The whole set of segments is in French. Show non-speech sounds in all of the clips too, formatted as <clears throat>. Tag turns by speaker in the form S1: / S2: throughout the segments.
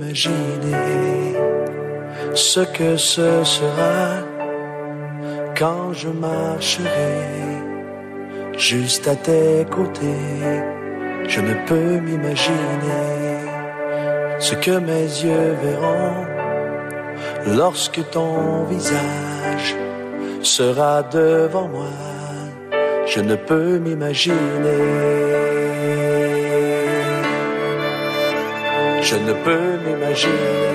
S1: m'imaginer ce que ce sera quand je marcherai juste à tes côtés. Je ne peux m'imaginer ce que mes yeux verront lorsque ton visage sera devant moi. Je ne peux m'imaginer. Je ne peux m'imaginer.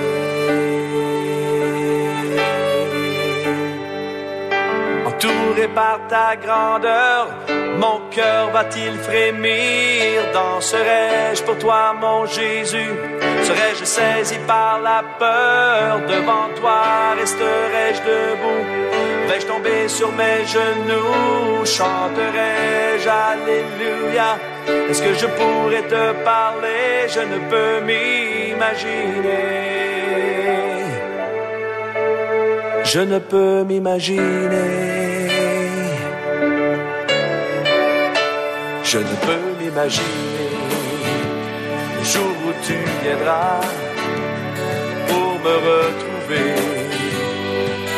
S1: Entouré par ta grandeur, mon cœur va-t-il frémir Danserai-je pour toi, mon Jésus? Serais-je saisi par la peur Devant toi, resterai-je debout? Vais-je tomber sur mes genoux? Chanterai-je Alléluia? Est-ce que je pourrais te parler? Je ne peux je ne peux m'imaginer. Je ne peux m'imaginer le jour où tu viendras pour me retrouver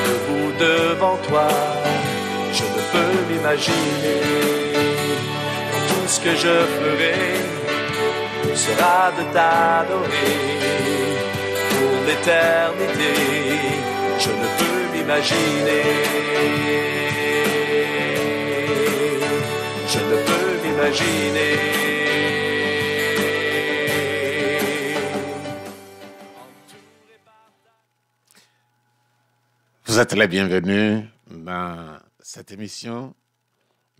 S1: debout devant toi. Je ne peux m'imaginer tout ce que je ferai sera de t'adorer pour l'éternité. Je ne peux m'imaginer. Je ne peux m'imaginer.
S2: Vous êtes les bienvenus dans cette émission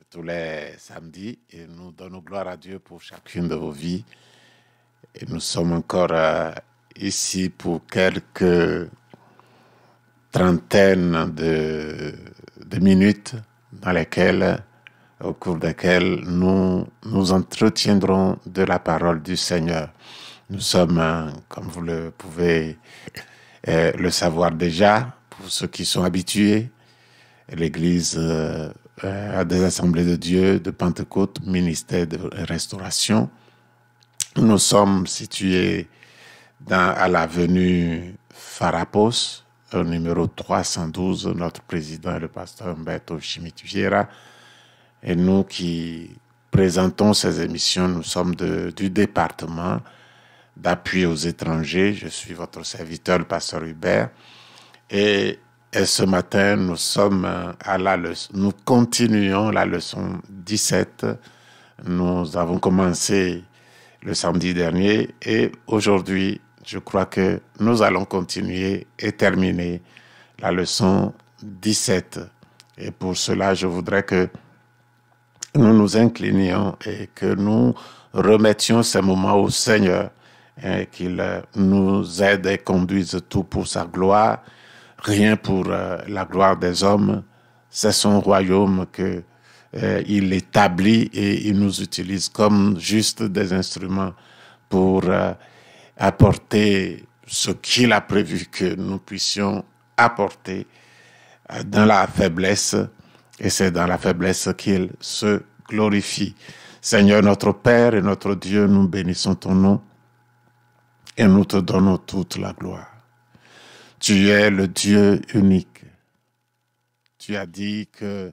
S2: tous les samedis et nous donnons gloire à Dieu pour chacune de vos vies. Et nous sommes encore euh, ici pour quelques trentaine de, minutes dans lesquelles, au cours desquelles nous nous entretiendrons de la parole du Seigneur. Nous sommes, comme vous le pouvez euh, le savoir déjà, pour ceux qui sont habitués, l'Église euh, a des assemblées de Dieu, de Pentecôte, ministère de restauration. Nous sommes situés à l'avenue Farapos, au numéro 312, notre président est le pasteur Humberto Chimituviera. Et nous qui présentons ces émissions, nous sommes du département d'appui aux étrangers. Je suis votre serviteur, le pasteur Hubert. Et, ce matin, nous sommes à la nous continuons la leçon 17. Nous avons commencé le samedi dernier et aujourd'hui, je crois que nous allons continuer et terminer la leçon 17. Et pour cela, je voudrais que nous nous inclinions et que nous remettions ces moments au Seigneur et qu'il nous aide et conduise tout pour sa gloire, rien pour la gloire des hommes. C'est son royaume que euh, il établit et il nous utilise comme juste des instruments pour euh, apporter ce qu'il a prévu que nous puissions apporter dans la faiblesse, et c'est dans la faiblesse qu'il se glorifie. Seigneur notre Père et notre Dieu, nous bénissons ton nom et nous te donnons toute la gloire. Tu es le Dieu unique. Tu as dit que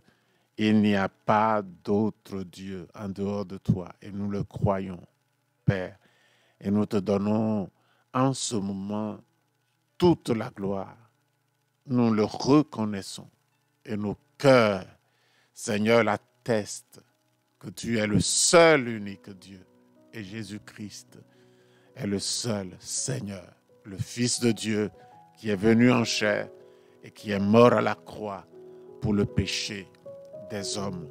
S2: il n'y a pas d'autre Dieu en dehors de toi et nous le croyons, Père. Et nous te donnons en ce moment toute la gloire. Nous le reconnaissons et nos cœurs, Seigneur, l'attestent que tu es le seul unique Dieu et Jésus-Christ est le seul Seigneur, le Fils de Dieu qui est venu en chair et qui est mort à la croix pour le péché des hommes,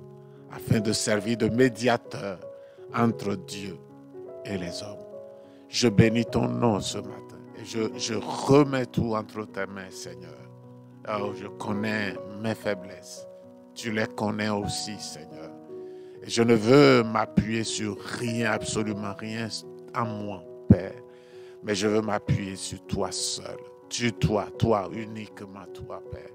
S2: afin de servir de médiateur entre Dieu et les hommes. Je bénis ton nom ce matin et je, remets tout entre tes mains, Seigneur. Oh, je connais mes faiblesses. Tu les connais aussi, Seigneur. Et je ne veux m'appuyer sur rien, absolument rien en moi, Père. Mais je veux m'appuyer sur toi seul. Tu, toi, toi, uniquement toi, Père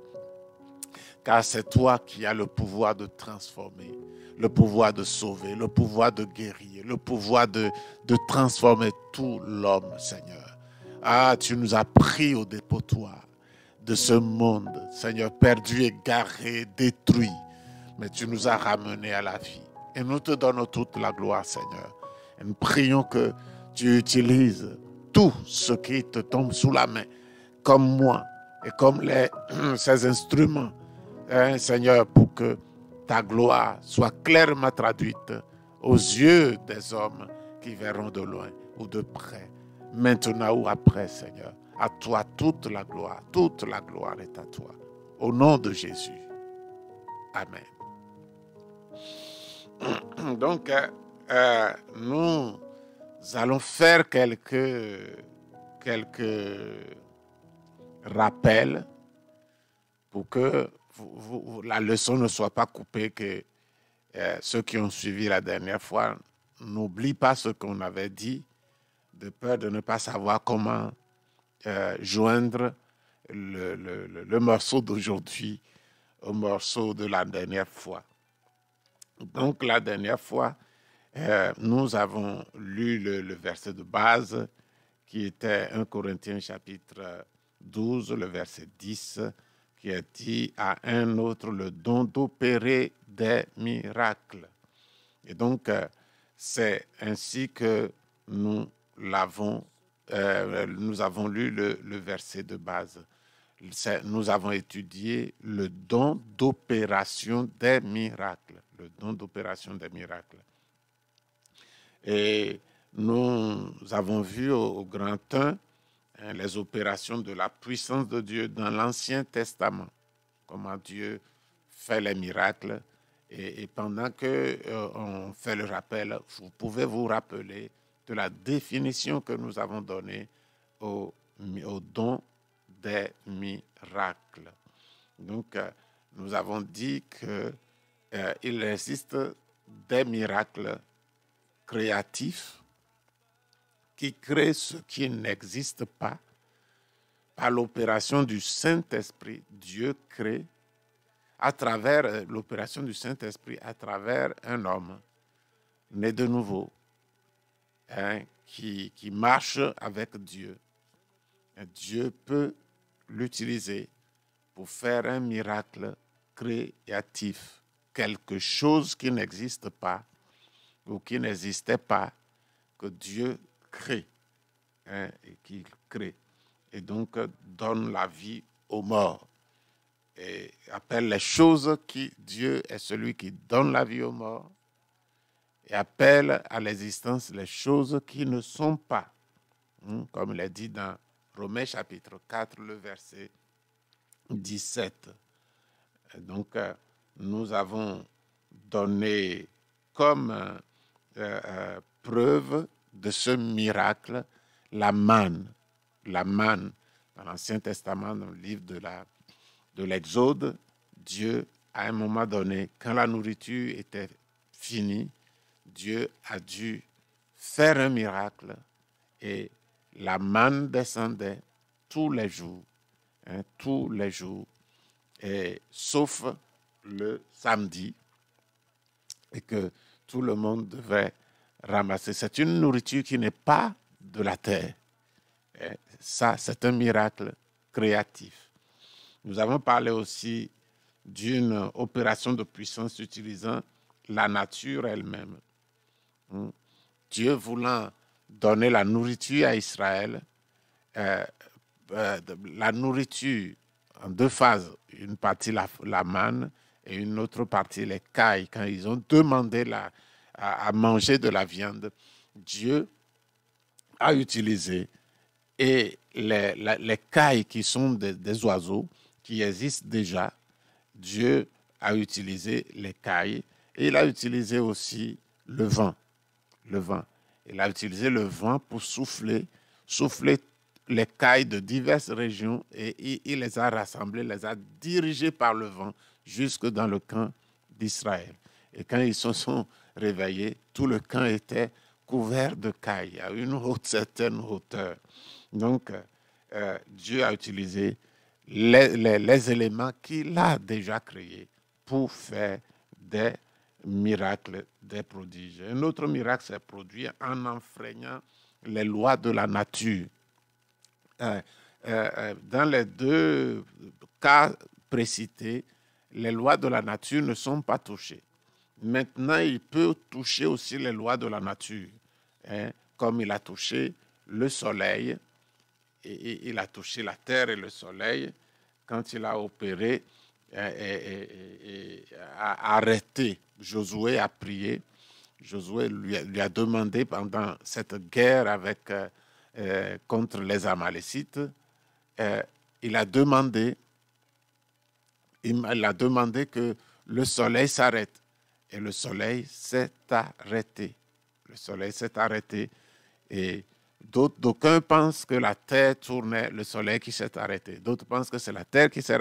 S2: car c'est toi qui as le pouvoir de transformer, le pouvoir de sauver, le pouvoir de guérir, le pouvoir de, de transformer tout l'homme, Seigneur. Ah, tu nous as pris au dépotoir de ce monde, Seigneur, perdu, égaré, détruit. Mais tu nous as ramenés à la vie. Et nous te donnons toute la gloire, Seigneur. Et nous prions que tu utilises tout ce qui te tombe sous la main, comme moi et comme les, <clears throat> ces instruments, hein, Seigneur, pour que ta gloire soit clairement traduite aux yeux des hommes qui verront de loin ou de près, maintenant ou après, Seigneur. À toi toute la gloire, toute la gloire est à toi. Au nom de Jésus. Amen. <clears throat> Donc, euh, euh, nous allons faire quelques, quelques rappels pour que la leçon ne soit pas coupée, que euh, ceux qui ont suivi la dernière fois n'oublient pas ce qu'on avait dit, de peur de ne pas savoir comment joindre le, le morceau d'aujourd'hui au morceau de la dernière fois. Donc la dernière fois, euh, nous avons lu le, verset de base qui était 1 Corinthiens chapitre 12, le verset 10, qui a dit à un autre le don d'opérer des miracles. Et donc, euh, c'est ainsi que nous l'avons, euh, nous avons lu le, verset de base. Nous avons étudié le don d'opération des miracles. Le don d'opération des miracles. Et nous avons vu au, grand 1 hein, les opérations de la puissance de Dieu dans l'Ancien Testament, comment Dieu fait les miracles. Et, pendant que euh, on fait le rappel, vous pouvez vous rappeler de la définition que nous avons donnée au, don des miracles. Donc, euh, nous avons dit qu'il euh, existe des miracles créatif qui crée ce qui n'existe pas. Par l'opération du Saint-Esprit, Dieu crée à travers euh, l'opération du Saint-Esprit, à travers un homme né de nouveau, hein, qui, qui marche avec Dieu. Dieu peut l'utiliser pour faire un miracle créatif, quelque chose qui n'existe pas ou qui n'existait pas, que Dieu crée, hein, et qu'il crée, et donc euh, donne la vie aux morts, et appelle les choses qui, Dieu est celui qui donne la vie aux morts, et appelle à l'existence les choses qui ne sont pas, hein, comme il est dit dans Romains chapitre 4, le verset 17. donc, euh, nous avons donné comme euh, preuve de ce miracle, la manne. La manne, dans l'Ancien Testament, dans le livre de, l'Exode, Dieu, à un moment donné, quand la nourriture était finie, Dieu a dû faire un miracle et la manne descendait tous les jours, hein, tous les jours, sauf le samedi, et que tout le monde devait C'est une nourriture qui n'est pas de la terre. Et ça, c'est un miracle créatif. Nous avons parlé aussi d'une opération de puissance utilisant la nature elle-même. Hmm. Dieu voulant donner la nourriture à Israël, euh, euh, la nourriture en deux phases, une partie la, la manne et une autre partie les cailles, quand ils ont demandé la, à, manger de la viande, Dieu a utilisé et les, les cailles qui sont des, oiseaux qui existent déjà, Dieu a utilisé les cailles et il a utilisé aussi le vent. Le vent. Il a utilisé le vent pour souffler, souffler les cailles de diverses régions et il les a rassemblées, les a dirigées par le vent jusque dans le camp d'Israël. Et quand ils se sont réveillés, tout le camp était couvert de cailles à une haute, certaine hauteur. Donc, euh, Dieu a utilisé les, les éléments qu'il a déjà créés pour faire des miracles, des prodiges. Un autre miracle s'est produit en enfreignant les lois de la nature. dans les deux cas précités, les lois de la nature ne sont pas touchées. Maintenant, il peut toucher aussi les lois de la nature, hein, comme il a touché le soleil, et, il a touché la terre et le soleil quand il a opéré et, a arrêté. Josué a prié. Josué lui a, demandé pendant cette guerre avec, euh, euh, contre les Amalécites, euh, il a demandé, il a demandé que le soleil s'arrête. Et le soleil s'est arrêté. Le soleil s'est arrêté. Et d'aucuns pensent que la terre tournait, le soleil qui s'est arrêté. D'autres pensent que c'est la terre qui s'est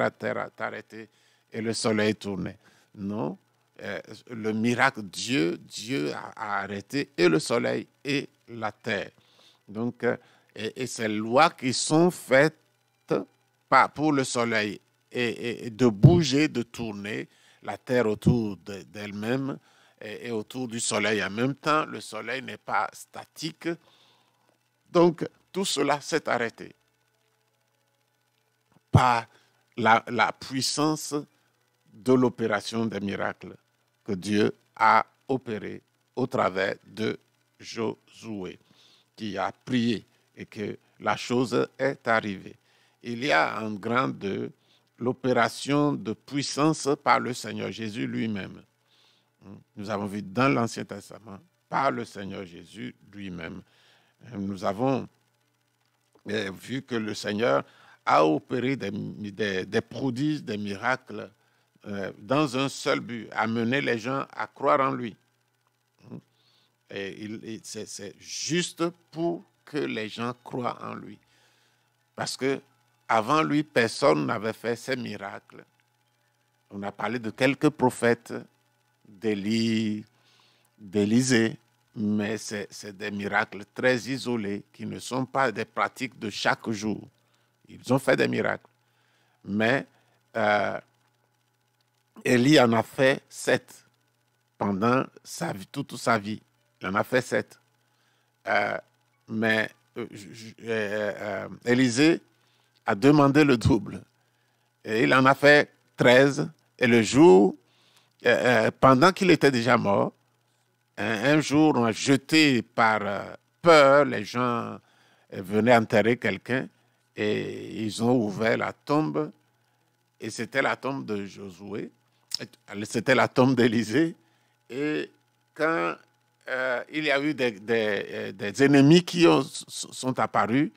S2: arrêtée et le soleil tournait. Non, euh, le miracle, Dieu, Dieu a, arrêté et le soleil et la terre. Donc, euh, et, ces lois qui sont faites pour le soleil et, de bouger, de tourner la terre autour d'elle-même et, autour du soleil en même temps. Le soleil n'est pas statique. Donc, tout cela s'est arrêté par la, puissance de l'opération des miracles que Dieu a opéré au travers de Josué, qui a prié et que la chose est arrivée. Il y a un grand de l'opération de puissance par le Seigneur Jésus lui-même. Nous avons vu dans l'Ancien Testament, par le Seigneur Jésus lui-même. Nous avons eh, vu que le Seigneur a opéré des, prodiges, des miracles euh, dans un seul but, amener les gens à croire en lui. Et c'est juste pour que les gens croient en lui. Parce que avant lui, personne n'avait fait ces miracles. On a parlé de quelques prophètes, d'Élysée, mais c'est des miracles très isolés qui ne sont pas des pratiques de chaque jour. Ils ont fait des miracles. Mais euh, Élie en a fait sept pendant toute sa vie. Il en a fait sept. Euh, mais euh, euh, Élisée a demandé le double. Et il en a fait treize. Et le jour, pendant qu'il était déjà mort, un, jour, on a jeté par peur, les gens venaient enterrer quelqu'un et ils ont ouvert la tombe. Et c'était la tombe de Josué c'était la tombe d'Élysée. Et quand euh, il y a eu des ennemis qui sont apparus,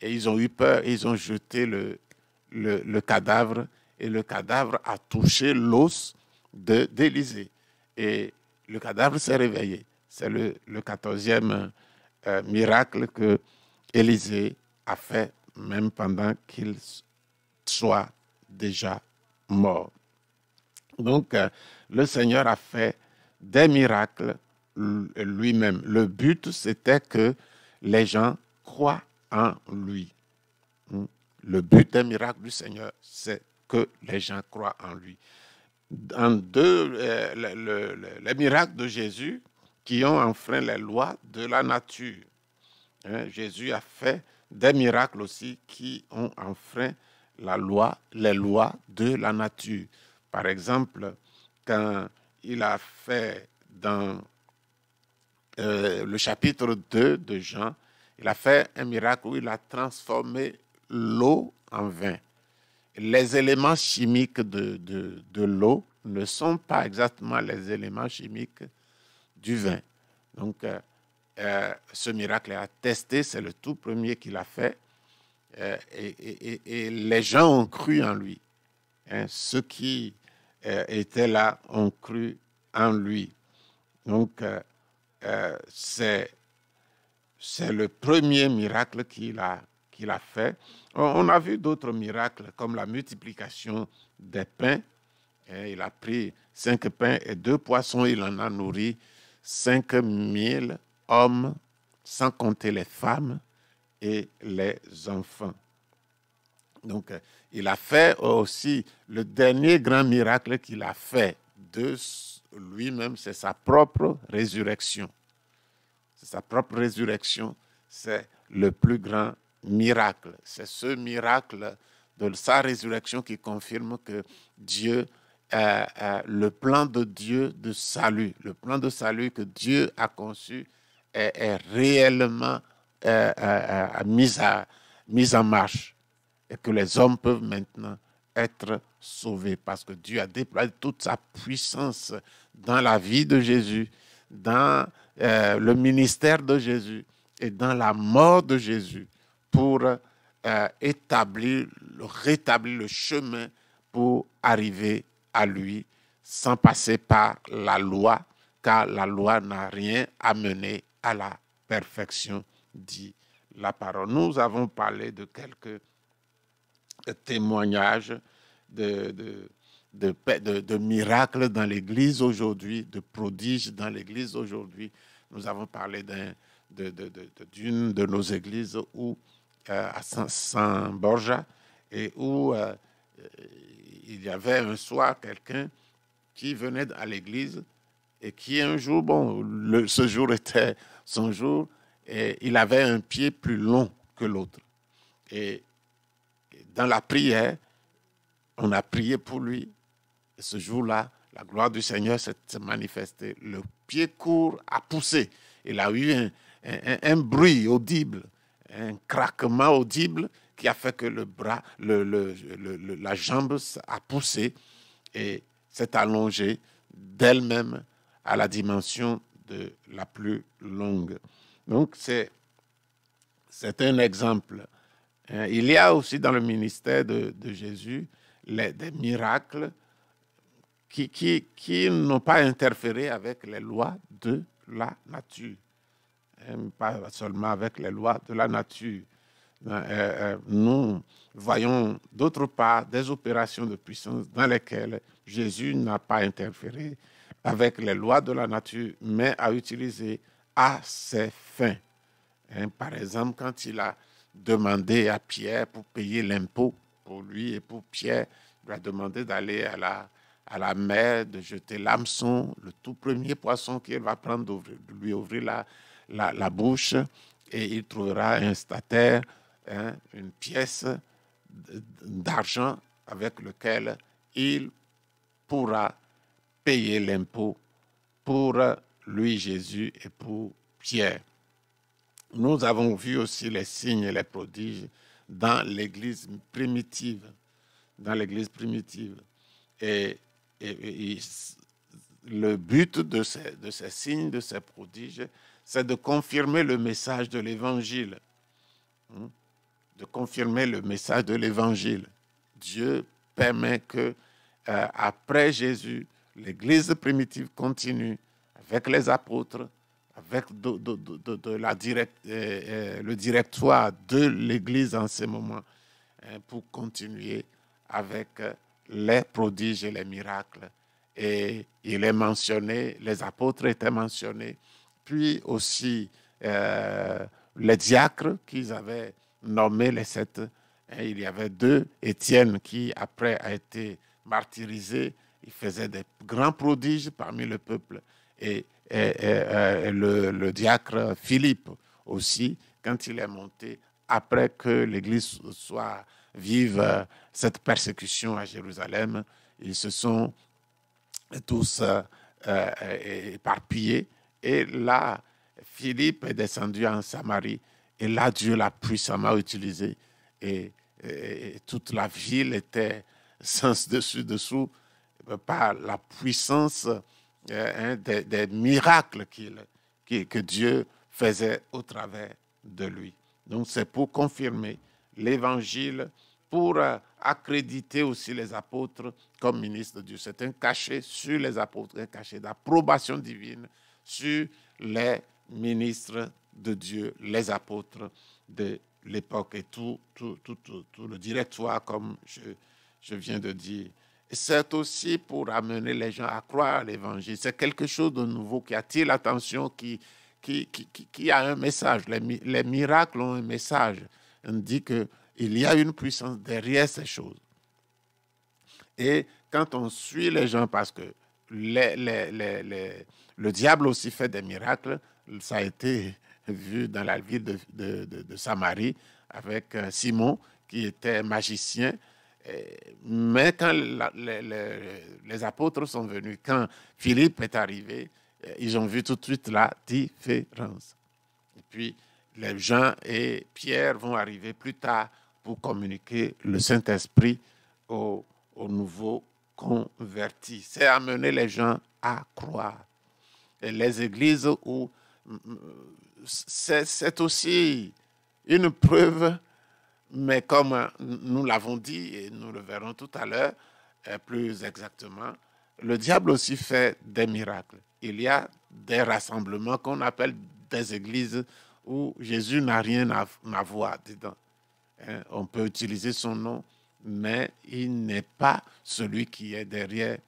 S2: et ils ont eu peur, ils ont jeté le, cadavre, et le cadavre a touché l'os d'Élysée. Et le cadavre s'est réveillé. C'est le, 14e euh, miracle que Élysée a fait, même pendant qu'il soit déjà mort. Donc, euh, le Seigneur a fait des miracles lui-même. Le but, c'était que les gens croient en lui. Hmm. Le but des miracles du Seigneur, c'est que les gens croient en lui. En deux, euh, les miracles de Jésus qui ont enfreint les lois de la nature. Hein, Jésus a fait des miracles aussi qui ont enfreint la loi, les lois de la nature. Par exemple, quand il a fait dans euh, le chapitre 2 de Jean, il a fait un miracle où il a transformé l'eau en vin. Les éléments chimiques de, de, l'eau ne sont pas exactement les éléments chimiques du vin. Donc, euh, euh, ce miracle est attesté, c'est le tout premier qu'il a fait. et, et, les gens ont cru en lui. Hein, ceux qui euh, étaient là ont cru en lui. Donc, euh, euh, c'est, c'est le premier miracle qu'il a, qu'il a fait. On, a vu d'autres miracles comme la multiplication des pains. il a pris cinq pains et deux poissons, il en a nourri cinq mille hommes, sans compter les femmes et les enfants. Donc, il a fait aussi le dernier grand miracle qu'il a fait de lui-même, c'est sa propre résurrection. Sa propre résurrection, c'est le plus grand miracle. C'est ce miracle de sa résurrection qui confirme que Dieu, le plan de Dieu de salut, le plan de salut que Dieu a conçu est, réellement mis, à, mis en marche et que les hommes peuvent maintenant être sauvés parce que Dieu a déployé toute sa puissance dans la vie de Jésus, dans euh, le ministère de Jésus et dans la mort de Jésus pour euh, établir, rétablir le chemin pour arriver à lui sans passer par la loi, car la loi n'a rien amené à la perfection, dit la parole. Nous avons parlé de quelques témoignages de, de, de, miracles dans l'Église aujourd'hui, de prodiges dans l'Église aujourd'hui. Nous avons parlé d'une de, nos églises où, euh, à Saint, Borja et où euh, il y avait un soir quelqu'un qui venait à l'église et qui un jour, bon, ce jour était son jour, et il avait un pied plus long que l'autre. Et dans la prière, on a prié pour lui. Et ce jour-là, la gloire du Seigneur s'est manifestée. Le pied court a poussé. Il a eu un, bruit audible, un craquement audible qui a fait que le bras, le, la jambe a poussé et s'est allongée d'elle-même à la dimension de la plus longue. Donc, c'est, c'est un exemple. Hein. Il y a aussi dans le ministère de, de Jésus des miracles qui, n'ont pas interféré avec les lois de la nature. Hein, pas seulement avec les lois de la nature. Euh, euh, nous voyons d'autre part des opérations de puissance dans lesquelles Jésus n'a pas interféré avec les lois de la nature, mais a utilisé à ses fins. Hein, par exemple, quand il a demandé à Pierre pour payer l'impôt pour lui et pour Pierre, il a demandé d'aller à la, à la mer, de jeter l'hameçon, le tout premier poisson qu'il va prendre, de lui ouvrir la, la, la, bouche et il trouvera un statère, hein, une pièce d'argent avec lequel il pourra payer l'impôt pour lui, Jésus, et pour Pierre. Nous avons vu aussi les signes et les prodiges dans l'Église primitive. Dans l'Église primitive. Et, le but de ces, signes, de ces prodiges, c'est de confirmer le message de l'Évangile. Hein? De confirmer le message de l'Évangile. Dieu permet que, euh, après Jésus, l'Église primitive continue avec les apôtres, avec euh, euh, le directoire de l'Église en ce moment, hein, pour continuer avec les prodiges et les miracles. Et il est mentionné, les apôtres étaient mentionnés, puis aussi euh, les diacres qu'ils avaient nommés les sept. Hein, il y avait deux, Étienne qui après a été martyrisé, il faisait des grands prodiges parmi le peuple. Et et, le, diacre Philippe aussi, quand il est monté, après que l'Église soit vive euh, cette persécution à Jérusalem, ils se sont tous euh, euh, éparpillés. Et là, Philippe est descendu en Samarie. Et là, Dieu l'a puissamment utilisé. Et, toute la ville était sens dessus dessous par la puissance hein, des, miracles que Dieu faisait au travers de lui. Donc c'est pour confirmer l'évangile, pour euh, accréditer aussi les apôtres comme ministres de Dieu. C'est un cachet sur les apôtres, un cachet d'approbation divine sur les ministres de Dieu, les apôtres de l'époque et tout, tout, tout, tout, le directoire, comme je, je viens de dire c'est aussi pour amener les gens à croire à l'évangile. C'est quelque chose de nouveau qui attire l'attention, qui, qui, qui, qui, a un message. Les, les, miracles ont un message. On dit qu'il y a une puissance derrière ces choses. Et quand on suit les gens, parce que le diable aussi fait des miracles, ça a été vu dans la ville de, Samarie avec euh, Simon, qui était magicien. Mais quand les, apôtres sont venus, quand Philippe est arrivé, euh, ils ont vu tout de suite la différence. Et puis, les gens et Pierre vont arriver plus tard pour communiquer le Saint-Esprit aux, aux nouveaux convertis. C'est amener les gens à croire. Et les églises où c'est aussi une preuve, mais comme nous l'avons dit et nous le verrons tout à l'heure, plus exactement, le diable aussi fait des miracles. Il y a des rassemblements qu'on appelle des églises où Jésus n'a rien à, voir dedans. Hein, on peut utiliser son nom, mais il n'est pas celui qui est derrière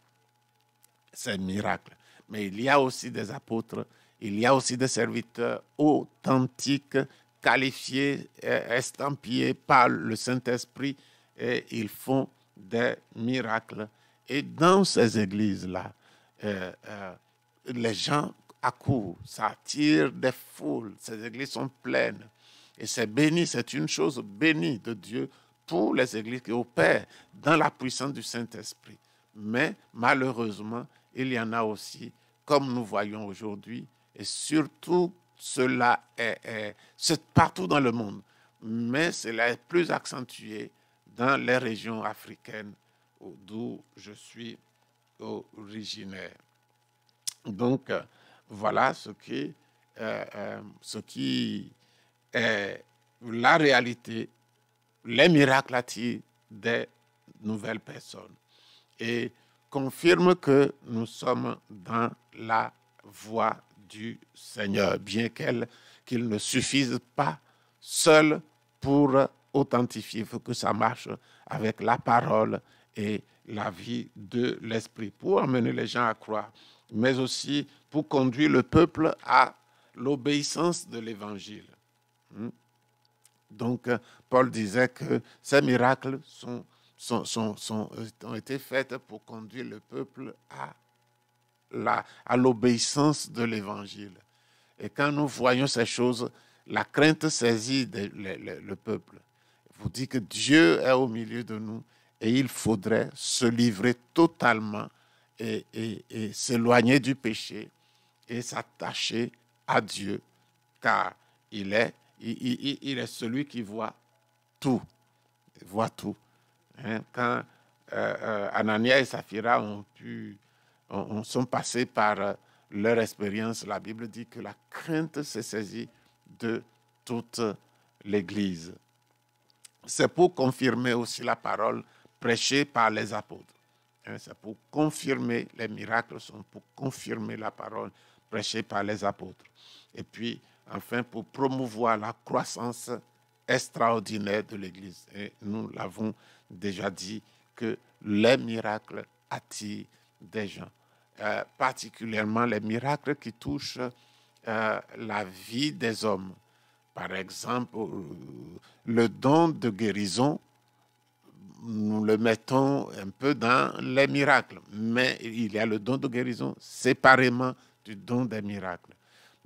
S2: ces miracles. Mais il y a aussi des apôtres il y a aussi des serviteurs authentiques, qualifiés, estampillés par le Saint-Esprit, et ils font des miracles. Et dans ces églises-là, euh, euh, les gens accourent, ça attire des foules, ces églises sont pleines. Et c'est béni, c'est une chose bénie de Dieu pour les églises qui opèrent dans la puissance du Saint-Esprit. Mais malheureusement, il y en a aussi, comme nous voyons aujourd'hui, et surtout, cela est, partout dans le monde, mais cela est plus accentué dans les régions africaines d'où je suis originaire. Donc, voilà ce qui, euh, euh, ce qui la réalité. Les miracles attirent des nouvelles personnes et confirment que nous sommes dans la voie du Seigneur, bien qu'il ne suffise pas seul pour authentifier. Il faut que ça marche avec la parole et la vie de l'Esprit pour amener les gens à croire, mais aussi pour conduire le peuple à l'obéissance de l'Évangile. Hmm? Donc, Paul disait que ces miracles sont, sont, ont été faits pour conduire le peuple à l'obéissance de l'évangile. Et quand nous voyons ces choses, la crainte saisit le, peuple. Vous dit que Dieu est au milieu de nous et il faudrait se livrer totalement et, s'éloigner du péché et s'attacher à Dieu, car il est, il, est celui qui voit tout, voit tout. Hein, quand euh, euh, Anania et Saphira ont pu on, sont passés par euh, leur expérience. La Bible dit que la crainte s'est saisie de toute l'Église. C'est pour confirmer aussi la parole prêchée par les apôtres. Hein, c'est pour confirmer, les miracles sont pour confirmer la parole prêchée par les apôtres. Et puis, enfin, pour promouvoir la croissance extraordinaire de l'Église. Et nous l'avons déjà dit que les miracles attirent des gens. Euh, particulièrement les miracles qui touchent euh, la vie des hommes. Par exemple, euh, le don de guérison, nous le mettons un peu dans les miracles, mais il y a le don de guérison séparément du don des miracles.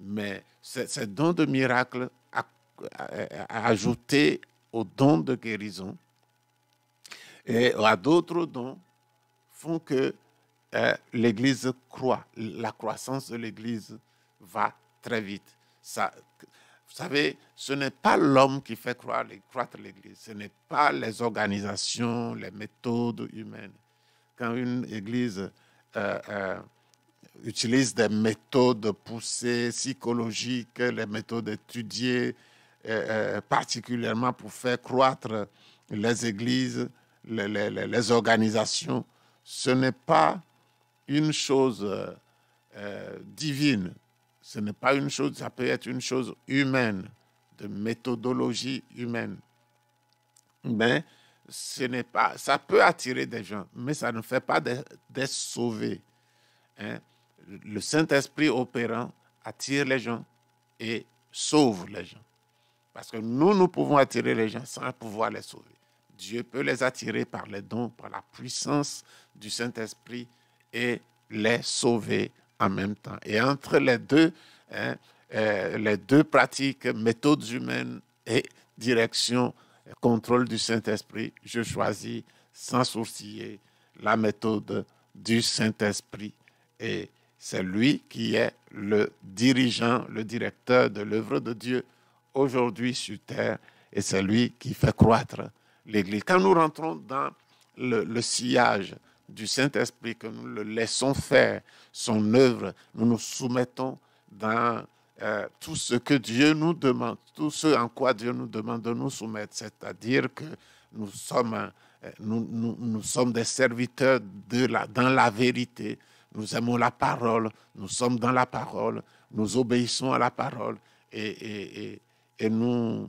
S2: Mais ce don de miracle ajouté au don de guérison et à d'autres dons font que euh, l'Église croît. La croissance de l'Église va très vite. Vous savez, ce n'est pas l'homme qui fait croître l'Église, ce n'est pas les organisations, les méthodes humaines. Quand une Église euh, euh, utilise des méthodes poussées, psychologiques, les méthodes étudiées, particulièrement pour faire croître les églises, les, organisations, ce n'est pas une chose euh, euh, divine. Ce n'est pas une chose, ça peut être une chose humaine, de méthodologie humaine. Mais ce pas, ça peut attirer des gens, mais ça ne fait pas des, sauvés. Hein. Le Saint-Esprit opérant attire les gens et sauve les gens. Parce que nous, nous pouvons attirer les gens sans pouvoir les sauver. Dieu peut les attirer par les dons, par la puissance du Saint-Esprit et les sauver en même temps. Et entre les deux, hein, euh, les deux pratiques, méthodes humaines et direction, contrôle du Saint-Esprit, je choisis sans sourciller la méthode du Saint-Esprit. Et c'est lui qui est le dirigeant, le directeur de l'œuvre de Dieu aujourd'hui sur terre. Et c'est lui qui fait croître l'Église. Quand nous rentrons dans le, sillage du Saint-Esprit, que nous le laissons faire son œuvre, nous nous soumettons dans euh, tout ce que Dieu nous demande, tout ce en quoi Dieu nous demande de nous soumettre, c'est-à-dire que nous sommes, euh, nous, sommes des serviteurs de dans la vérité, nous aimons la parole, nous sommes dans la parole, nous obéissons à la parole et, nous,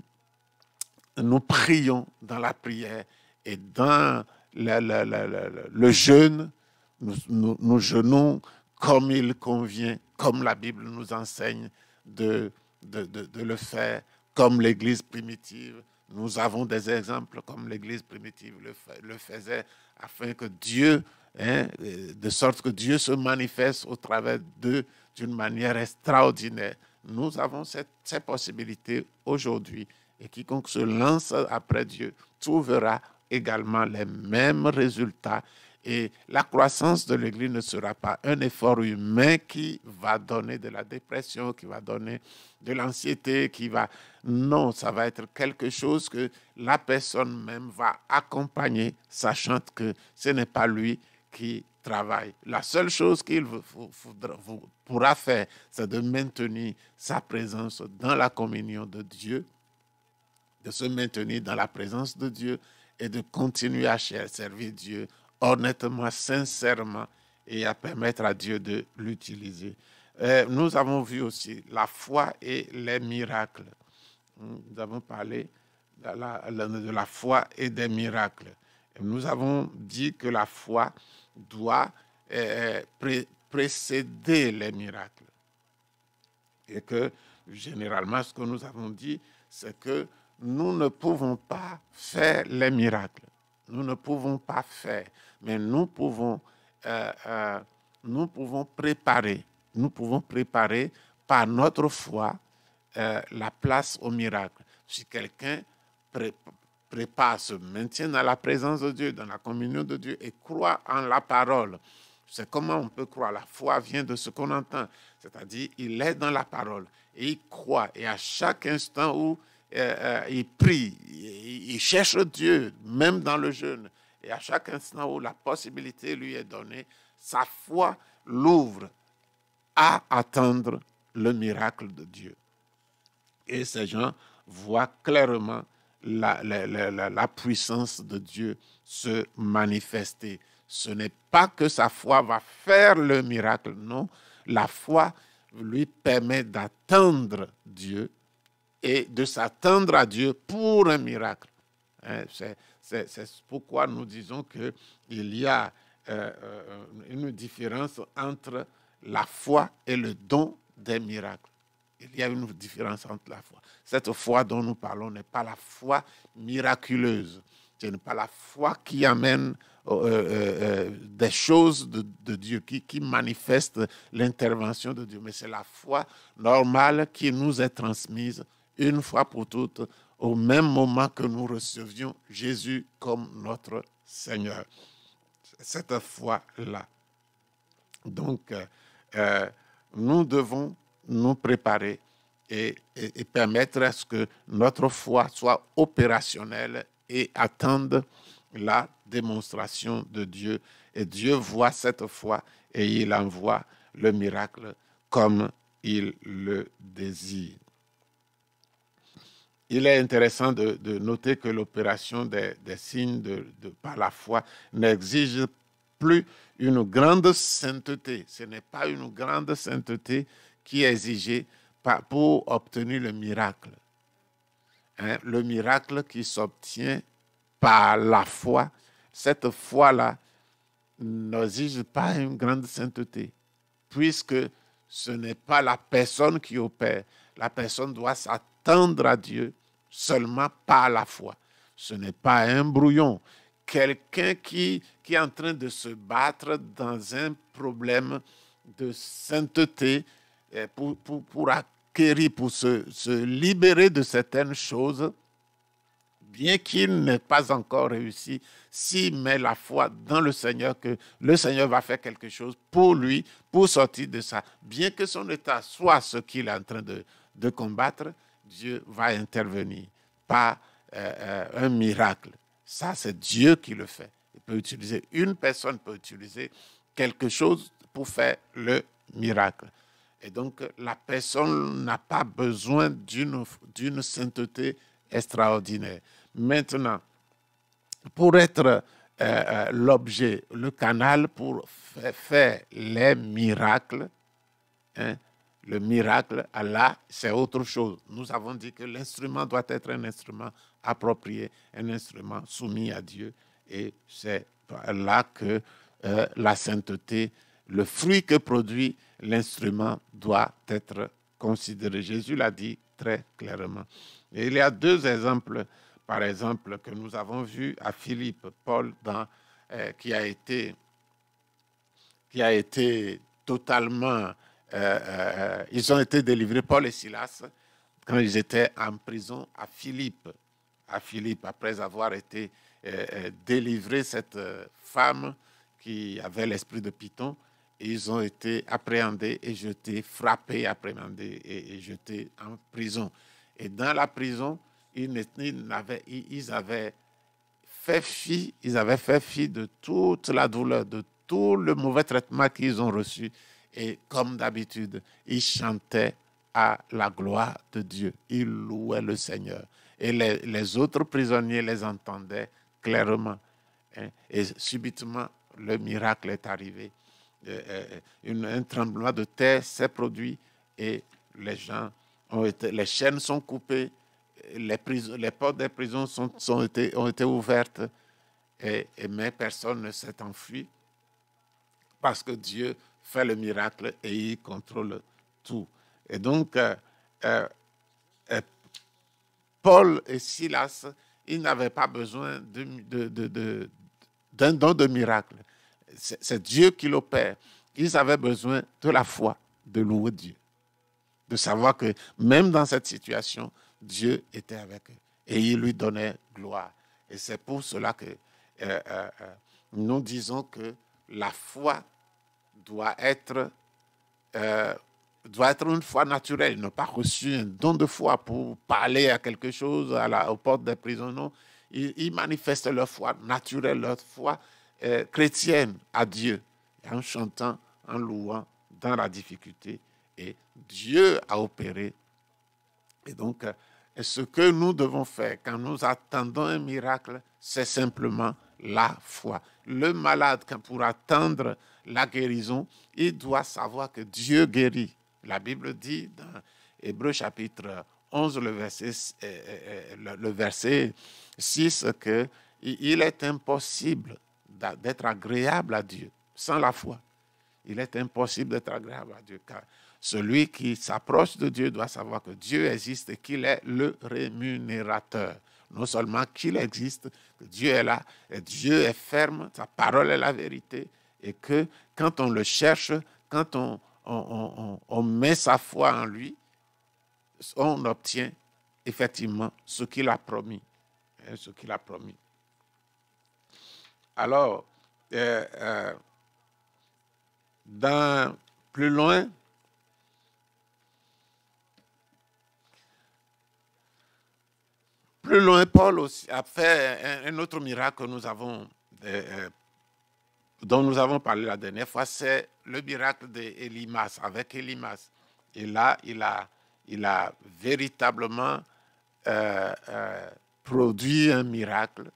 S2: prions dans la prière et dans le jeûne, nous, jeûnons comme il convient, comme la Bible nous enseigne de, le faire, comme l'Église primitive. Nous avons des exemples comme l'Église primitive le, faisait, afin que Dieu, hein, de sorte que Dieu se manifeste au travers d'eux d'une manière extraordinaire. Nous avons cette, cette possibilité aujourd'hui et quiconque se lance après Dieu trouvera également les mêmes résultats. Et la croissance de l'Église ne sera pas un effort humain qui va donner de la dépression, qui va donner de l'anxiété, qui va... Non, ça va être quelque chose que la personne même va accompagner, sachant que ce n'est pas lui qui travaille. La seule chose qu'il pourra faire, c'est de maintenir sa présence dans la communion de Dieu, de se maintenir dans la présence de Dieu et de continuer à servir Dieu honnêtement, sincèrement et à permettre à Dieu de l'utiliser. Euh, nous avons vu aussi la foi et les miracles. Nous avons parlé de la, de la foi et des miracles. Nous avons dit que la foi doit euh, précéder les miracles. Et que généralement, ce que nous avons dit, c'est que nous ne pouvons pas faire les miracles. Nous ne pouvons pas faire, mais nous pouvons, euh, euh, nous pouvons préparer, nous pouvons préparer par notre foi la place au miracle. Si quelqu'un prépare, se maintient dans la présence de Dieu, dans la communion de Dieu et croit en la parole, c'est comment on peut croire. La foi vient de ce qu'on entend, c'est-à-dire il est dans la parole et il croit. Et à chaque instant où euh, euh, il prie, il, cherche Dieu, même dans le jeûne. Et à chaque instant où la possibilité lui est donnée, sa foi l'ouvre à attendre le miracle de Dieu. Et ces gens voient clairement la, puissance de Dieu se manifester. Ce n'est pas que sa foi va faire le miracle, non. La foi lui permet d'attendre Dieu et de s'attendre à Dieu pour un miracle. Hein, c'est pourquoi nous disons qu'il y a euh, euh, une différence entre la foi et le don des miracles. Il y a une différence entre la foi. Cette foi dont nous parlons n'est pas la foi miraculeuse. Ce n'est pas la foi qui amène euh, des choses de, Dieu, qui, manifeste l'intervention de Dieu, mais c'est la foi normale qui nous est transmise une fois pour toutes au même moment que nous recevions Jésus comme notre Seigneur. Cette foi-là. Donc, euh, euh, nous devons nous préparer et, permettre à ce que notre foi soit opérationnelle et attende la démonstration de Dieu. Et Dieu voit cette foi et il envoie le miracle comme il le désire. Il est intéressant de, noter que l'opération des, signes de, par la foi n'exige plus une grande sainteté. Ce n'est pas une grande sainteté qui est exigée pour obtenir le miracle. Hein, le miracle qui s'obtient par la foi, cette foi-là n'exige pas une grande sainteté, puisque ce n'est pas la personne qui opère. La personne doit s'attendre tendre à Dieu seulement par la foi. Ce n'est pas un brouillon. Quelqu'un qui, est en train de se battre dans un problème de sainteté pour, pour, acquérir, pour se, libérer de certaines choses, bien qu'il n'ait pas encore réussi, s'il met la foi dans le Seigneur, que le Seigneur va faire quelque chose pour lui, pour sortir de ça, bien que son état soit ce qu'il est en train de, combattre, Dieu va intervenir. Pas euh, euh, un miracle. Ça, c'est Dieu qui le fait. Il peut utiliser, une personne peut utiliser quelque chose pour faire le miracle. Et donc, la personne n'a pas besoin d'une sainteté extraordinaire. Maintenant, pour être euh, l'objet, le canal pour faire les miracles, hein, le miracle, Allah, c'est autre chose. Nous avons dit que l'instrument doit être un instrument approprié, un instrument soumis à Dieu. Et c'est là que euh, la sainteté, le fruit que produit l'instrument doit être considéré. Jésus l'a dit très clairement. Et il y a deux exemples, par exemple, que nous avons vus à Philippe, Paul, euh, qui, a été, qui a été totalement euh, euh, ils ont été délivrés, Paul et Silas, quand ils étaient en prison à Philippe. À Philippe, après avoir été délivrés, cette femme qui avait l'esprit de Python, ils ont été appréhendés et jetés, frappés, appréhendés et, jetés en prison. Et dans la prison, ils, avaient, ils avaient fait fi, ils avaient fait fi de toute la douleur, de tout le mauvais traitement qu'ils ont reçu et comme d'habitude, ils chantaient à la gloire de Dieu. Ils louaient le Seigneur. Et les, autres prisonniers les entendaient clairement. Hein. Et subitement, le miracle est arrivé. Euh, euh, un tremblement de terre s'est produit et les gens ont été, les chaînes sont coupées, les, portes des prisons ont été ouvertes, et, mais personne ne s'est enfui parce que Dieu fait le miracle et il contrôle tout. Et donc, euh, Paul et Silas, ils n'avaient pas besoin d'un don de miracle. C'est Dieu qui l'opère. Ils avaient besoin de la foi, de louer Dieu, de savoir que même dans cette situation, Dieu était avec eux et il lui donnait gloire. Et c'est pour cela que nous disons que la foi doit être, euh, doit être une foi naturelle. N'a pas reçu un don de foi pour parler à quelque chose à la, aux portes des prisons. Non. Ils, manifestent leur foi naturelle, leur foi euh, chrétienne à Dieu, en chantant, en louant dans la difficulté. Et Dieu a opéré. Et donc, euh, ce que nous devons faire quand nous attendons un miracle, c'est simplement la foi. Le malade, pour attendre la guérison, il doit savoir que Dieu guérit. La Bible dit dans Hébreu chapitre 11, le verset, euh, le verset 6, qu'il est impossible d'être agréable à Dieu sans la foi. Il est impossible d'être agréable à Dieu car celui qui s'approche de Dieu doit savoir que Dieu existe et qu'il est le rémunérateur. Non seulement qu'il existe, que Dieu est là, et Dieu est ferme, sa parole est la vérité, et que quand on le cherche, quand on, met sa foi en lui, on obtient effectivement ce qu'il a promis. Hein, ce qu'il a promis. Alors, euh, euh, dans, plus loin, plus loin, Paul aussi a fait un, autre miracle euh, dont nous avons parlé la dernière fois, c'est le miracle d'Elimas, avec Elimas. Et là, il a, il a véritablement produit un miracle.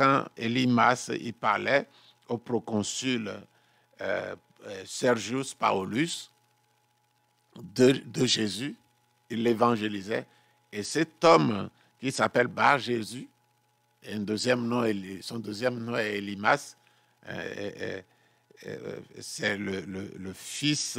S2: Quand Elimas parlait au proconsul euh, Sergius Paulus de, Jésus, il l'évangélisait. Et cet homme qui s'appelle Bar Jésus, son deuxième nom est Elimas, euh, euh, euh, c'est le, le, fils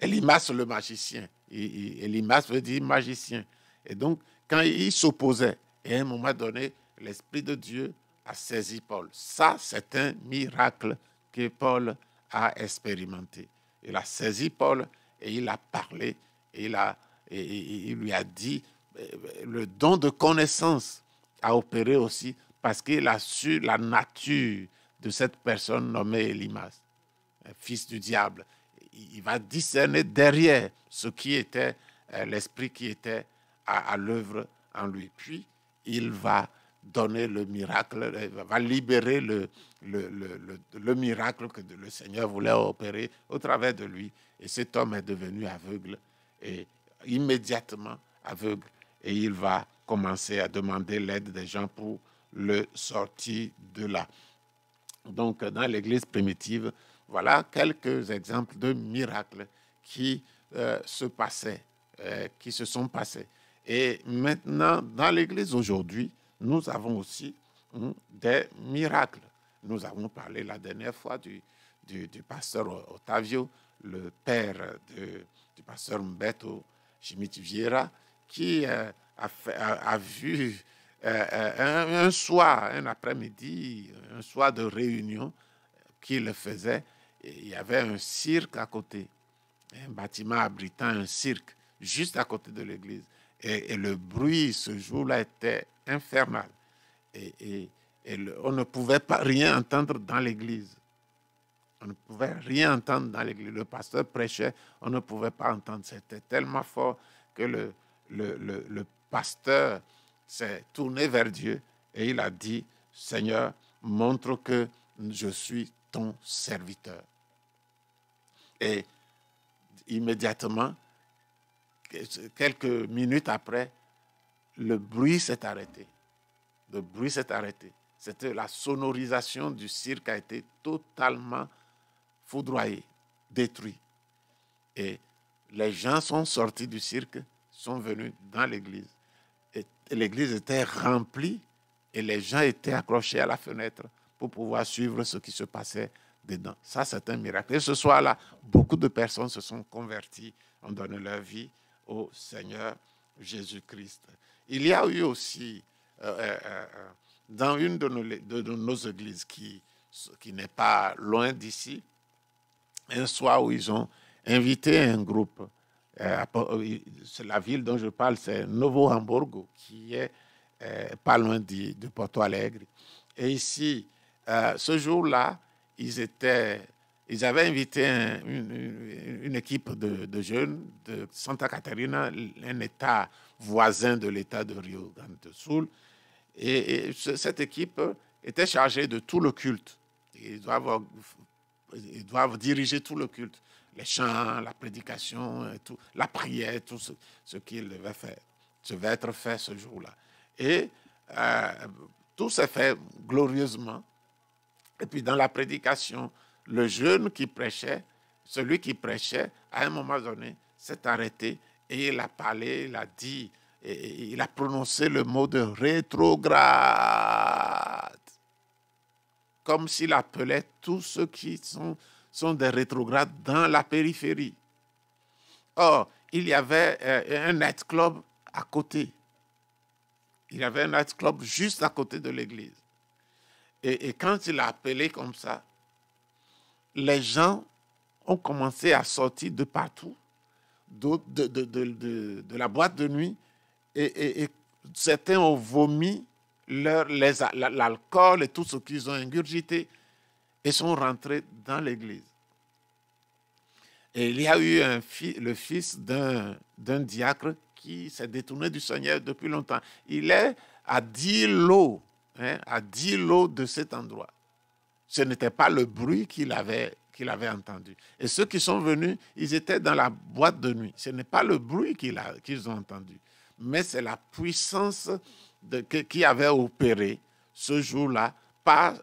S2: Elimas le magicien. Elimas veut dire magicien. Et donc, quand il s'opposait, et à un moment donné, l'Esprit de Dieu a saisi Paul. Ça, c'est un miracle que Paul a expérimenté. il a saisi Paul et il a parlé et il, et, il lui a dit euh, le don de connaissance a opéré aussi parce qu'il a su la nature de cette personne nommée Elimas, fils du diable. Il va discerner derrière ce qui était euh, l'esprit qui était à, l'œuvre en lui. Puis il va donner le miracle, euh, va libérer le, le, le, le, miracle que le Seigneur voulait opérer au travers de lui. Et cet homme est devenu aveugle, et immédiatement aveugle, et il va commencer à demander l'aide des gens pour le sortir de là. Donc, dans l'Église primitive, voilà quelques exemples de miracles qui euh, se passaient, euh, qui se sont passés. Et maintenant, dans l'Église aujourd'hui, nous avons aussi hein, des miracles. Nous avons parlé la dernière fois du, du, pasteur Otavio, le père du pasteur Mbeto Chimiti Vieira, qui euh, a, vu euh, un, soir, un après-midi, un soir de réunion qu'il faisait, il y avait un cirque à côté, un bâtiment abritant un cirque juste à côté de l'église. Et, le bruit ce jour-là était infernal. Et, on ne pouvait pas rien entendre dans l'église. On ne pouvait rien entendre dans l'église. Le pasteur prêchait, on ne pouvait pas entendre. C'était tellement fort que le, le, le pasteur s'est tourné vers Dieu et il a dit, Seigneur, montre que je suis ton serviteur. Et immédiatement, quelques minutes après, le bruit s'est arrêté. Le bruit s'est arrêté. C'était la sonorisation du cirque a été totalement foudroyée, détruite. Et les gens sont sortis du cirque, sont venus dans l'église l'église était remplie et les gens étaient accrochés à la fenêtre pour pouvoir suivre ce qui se passait dedans. Ça, c'est un miracle. Et ce soir-là, beaucoup de personnes se sont converties, ont donné leur vie au Seigneur Jésus-Christ. Il y a eu aussi, euh, euh, euh, dans une de nos, de nos, églises qui, qui n'est pas loin d'ici, un soir où ils ont invité un groupe c'est la ville dont je parle, c'est Novo Hamburgo, qui est pas loin de, Porto Alegre. Et ici, ce jour-là, ils étaient, ils avaient invité une, équipe de, jeunes de Santa Catarina, un État voisin de l'État de Rio Grande do Sul. Et, et, cette équipe était chargée de tout le culte. Ils doivent, diriger tout le culte les chants, la prédication, la prière, tout ce, ce qu'il devait faire, devait être fait ce jour-là. Et euh, tout s'est fait glorieusement. Et puis dans la prédication, le jeune qui prêchait, celui qui prêchait, à un moment donné, s'est arrêté et il a parlé, il a dit, et il a prononcé le mot de rétrograde, comme s'il appelait tous ceux qui sont sont des rétrogrades dans la périphérie. Or, il y avait euh, un nightclub à côté. Il y avait un nightclub juste à côté de l'église. Et, quand il a appelé comme ça, les gens ont commencé à sortir de partout, de, la boîte de nuit, et, certains ont vomi l'alcool et tout ce qu'ils ont ingurgité et sont rentrés dans l'église. Et il y a eu le fils d'un diacre qui s'est détourné du Seigneur depuis longtemps. Il est à 10 lots, hein, à 10 lots de cet endroit. Ce n'était pas le bruit qu'il avait, avait entendu. Et ceux qui sont venus, ils étaient dans la boîte de nuit. Ce n'est pas le bruit qu'ils ont entendu, mais c'est la puissance de, qui avait opéré ce jour-là par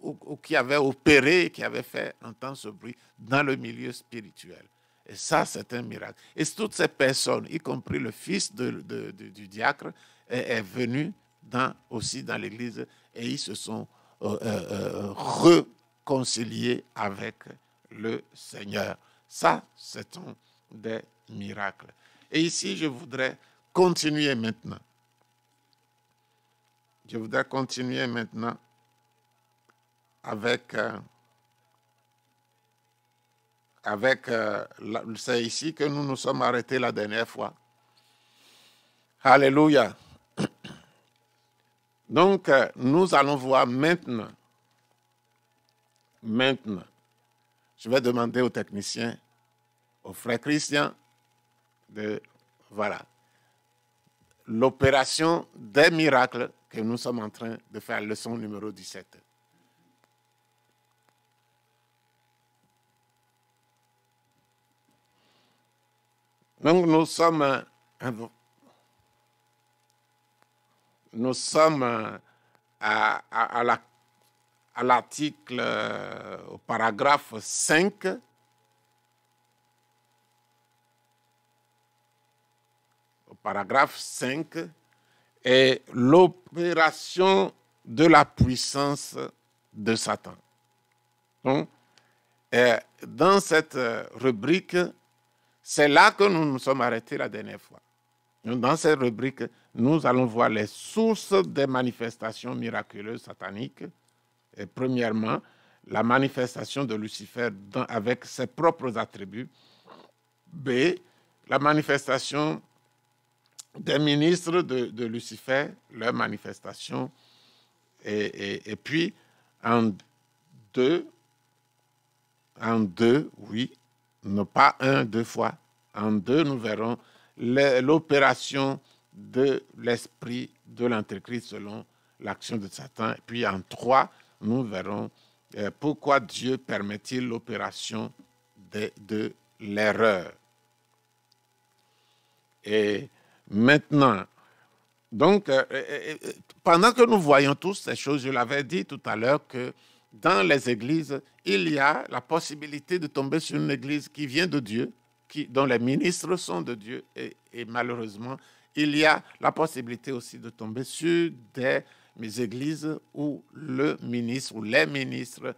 S2: ou, qui avait opéré, qui avait fait entendre ce bruit dans le milieu spirituel. Et ça, c'est un miracle. Et toutes ces personnes, y compris le fils du diacre, est, venu dans, aussi dans l'église et ils se sont euh, euh, euh, réconciliés avec le Seigneur. Ça, c'est un des miracles. Et ici, je voudrais continuer maintenant. Je voudrais continuer maintenant avec, avec, c'est ici que nous nous sommes arrêtés la dernière fois. Alléluia. Donc, euh, nous allons voir maintenant, maintenant, je vais demander aux techniciens, aux frères chrétiens, de, voilà, l'opération des miracles que nous sommes en train de faire, leçon numéro 17. Donc nous sommes, nous sommes à, à l'article, au paragraphe 5 paragraphe 5, est l'opération de la puissance de Satan. Donc, dans cette rubrique, c'est là que nous nous sommes arrêtés la dernière fois. Dans cette rubrique, nous allons voir les sources des manifestations miraculeuses sataniques. Et premièrement, la manifestation de Lucifer avec ses propres attributs. B, la manifestation des ministres de, Lucifer, leur manifestation. Et, puis, en deux, en deux, oui, non pas un, deux fois, en deux, nous verrons l'opération de l'esprit de l'Antéchrist selon l'action de Satan. Et puis en trois, nous verrons euh, pourquoi Dieu permet-il l'opération de, de l'erreur. Et Maintenant, donc, euh, euh, pendant que nous voyons tous ces choses, je l'avais dit tout à l'heure que dans les églises, il y a la possibilité de tomber sur une église qui vient de Dieu, dont les ministres sont de Dieu, et, malheureusement, il y a la possibilité aussi de tomber sur des églises où le ministre ou les ministres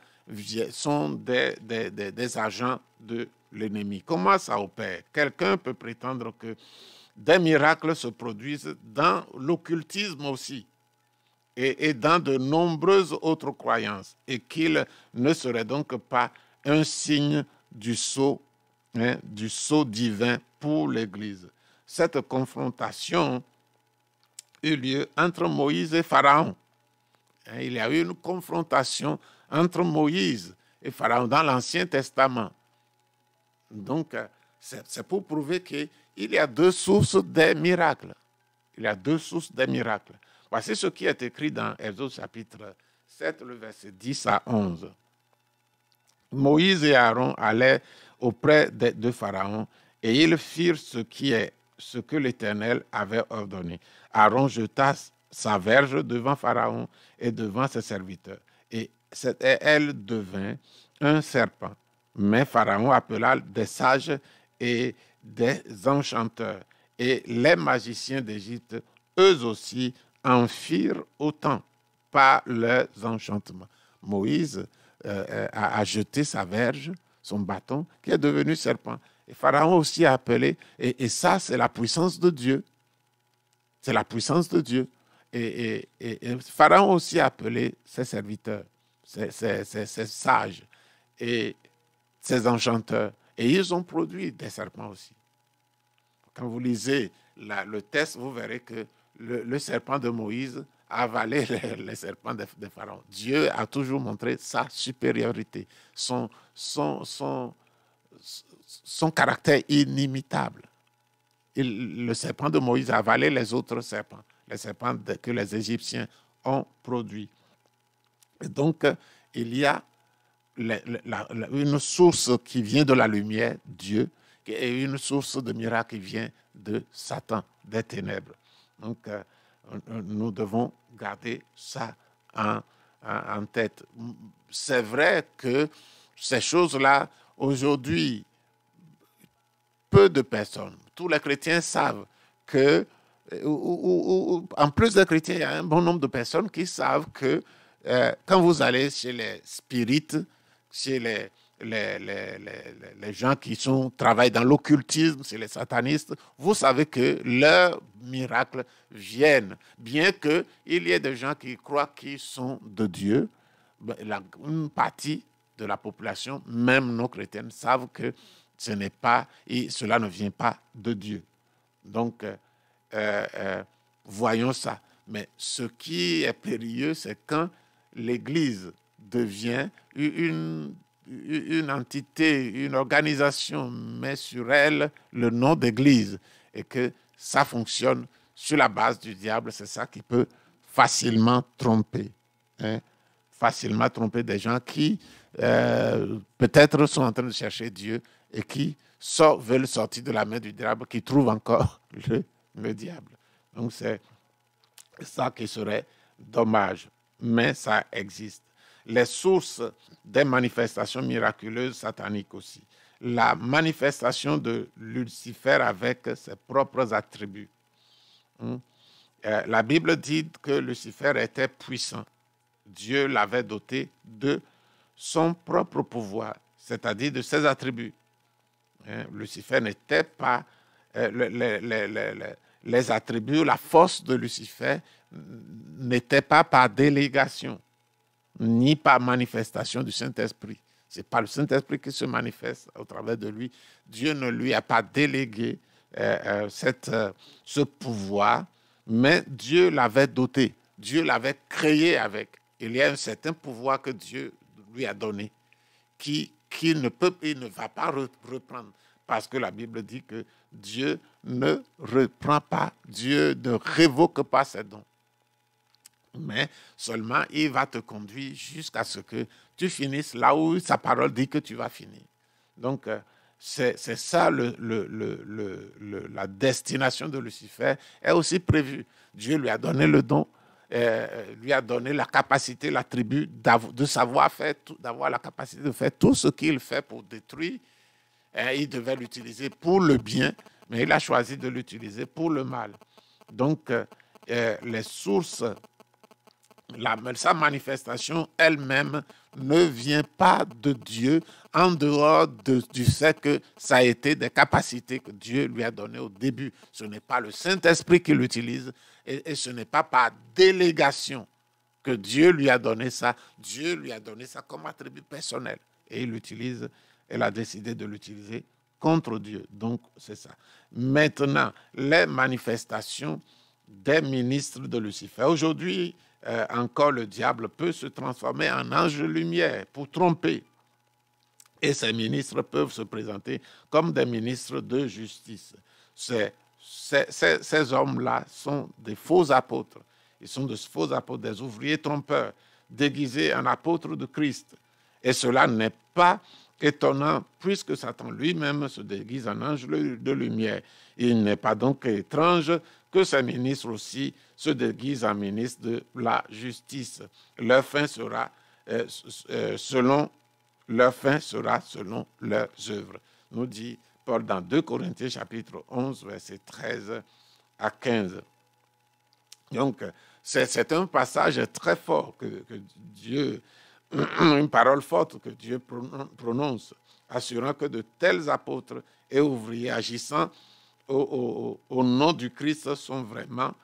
S2: sont des, des, des agents de l'ennemi. Comment ça opère? Quelqu'un peut prétendre que des miracles se produisent dans l'occultisme aussi et, dans de nombreuses autres croyances et qu'il ne serait donc pas un signe du sceau, hein, du sceau divin pour l'Église. Cette confrontation eut lieu entre Moïse et Pharaon. Hein, il y a eu une confrontation entre Moïse et Pharaon dans l'Ancien Testament. Donc, c'est pour prouver que il y a deux sources des miracles. Il y a deux sources des miracles. Voici ce qui est écrit dans Exode chapitre 7, le verset 10 à 11. Moïse et Aaron allaient auprès de, Pharaon et ils firent ce qui est ce que l'Éternel avait ordonné. Aaron jeta sa verge devant Pharaon et devant ses serviteurs. Et elle devint un serpent. Mais Pharaon appela des sages et des enchanteurs. Et les magiciens d'Égypte, eux aussi, en firent autant par leurs enchantements. Moïse euh, euh, a, jeté sa verge, son bâton, qui est devenu serpent. Et Pharaon aussi a appelé, et, ça, c'est la puissance de Dieu. C'est la puissance de Dieu. Et, Pharaon aussi a appelé ses serviteurs, ses, ses sages et ses enchanteurs. Et ils ont produit des serpents aussi. Quand vous lisez le texte, vous verrez que le, serpent de Moïse a avalé <laughs> les, serpents de, Pharaon. Dieu a toujours montré sa supériorité, son, son, son, caractère inimitable. le serpent de Moïse a avalé les autres serpents, les serpents que les Égyptiens ont produits. Et donc, il y a une source qui vient de la lumière, Dieu, et une source de miracle qui vient de Satan, des ténèbres. Donc, euh, nous devons garder ça en, tête. C'est vrai que ces choses-là, aujourd'hui, peu de personnes, tous les chrétiens savent que, euh, en plus des chrétiens, il y a un bon nombre de personnes qui savent que euh, quand vous allez chez les spirites, chez les, les, les, les, gens qui sont, travaillent dans l'occultisme, c'est les satanistes, vous savez que leurs miracles viennent, bien qu'il y ait des gens qui croient qu'ils sont de Dieu, ben, une partie de la population, même non chrétienne, savent que ce n'est pas, et cela ne vient pas de Dieu. Donc, euh, euh, voyons ça. Mais ce qui est périlleux, c'est quand l'Église devient une, une entité, une organisation, met sur elle le nom d'Église et que ça fonctionne sur la base du diable, c'est ça qui peut facilement tromper. Hein? Facilement tromper des gens qui euh, peut-être sont en train de chercher Dieu et qui veulent sortir de la main du diable, qui trouvent encore <laughs> le, le diable. Donc c'est ça qui serait dommage, mais ça existe. Les sources des manifestations miraculeuses sataniques aussi. La manifestation de Lucifer avec ses propres attributs. Hmm. Euh, la Bible dit que Lucifer était puissant. Dieu l'avait doté de son propre pouvoir, c'est-à-dire de ses attributs. Hein, Lucifer n'était pas euh, les, attributs, la force de Lucifer n'était pas par délégation, ni par manifestation du Saint-Esprit. Ce n'est pas le Saint-Esprit qui se manifeste au travers de lui. Dieu ne lui a pas délégué euh, cette, ce pouvoir, mais Dieu l'avait doté. Dieu l'avait créé avec. Il y a un certain pouvoir que Dieu lui a donné, qui, qui ne peut et ne va pas reprendre. Parce que la Bible dit que Dieu ne reprend pas, Dieu ne révoque pas ses dons. Mais seulement il va te conduire jusqu'à ce que tu finisses là où sa parole dit que tu vas finir. Donc, euh, c'est ça le, le, le, la destination de Lucifer est aussi prévue. Dieu lui a donné le don euh, lui a donné la capacité, l'attribut de savoir faire, d'avoir la capacité de faire tout ce qu'il fait pour détruire. Il devait l'utiliser pour le bien, mais il a choisi de l'utiliser pour le mal. Donc, euh, euh, les sources, la, sa manifestation elle-même ne vient pas de Dieu en dehors du fait que ça a été des capacités que Dieu lui a données au début. Ce n'est pas le Saint-Esprit qui l'utilise et, ce n'est pas par délégation que Dieu lui a donné ça. Dieu lui a donné ça comme attribut personnel et il l'utilise. Elle a décidé de l'utiliser contre Dieu. Donc, c'est ça. Maintenant, les manifestations des ministres de Lucifer. Aujourd'hui, euh, encore le diable peut se transformer en ange de lumière pour tromper. Et ces ministres peuvent se présenter comme des ministres de justice. Ces, ces, ces hommes-là sont des faux apôtres. Ils sont des faux apôtres, des ouvriers trompeurs, déguisés en apôtres de Christ. Et cela n'est pas étonnant puisque Satan lui-même se déguise en ange de lumière. Il n'est pas donc étrange que ces ministres aussi se déguisent en ministres de la justice. Leur fin sera euh, euh, selon leur fin sera selon leurs œuvres. Nous dit Paul dans 2 Corinthiens chapitre 11 verset 13 à 15. Donc c'est un passage très fort que, que Dieu, <clears throat> une parole forte que Dieu prononce, assurant que de tels apôtres et ouvriers agissant au, nom du Christ sont vraiment,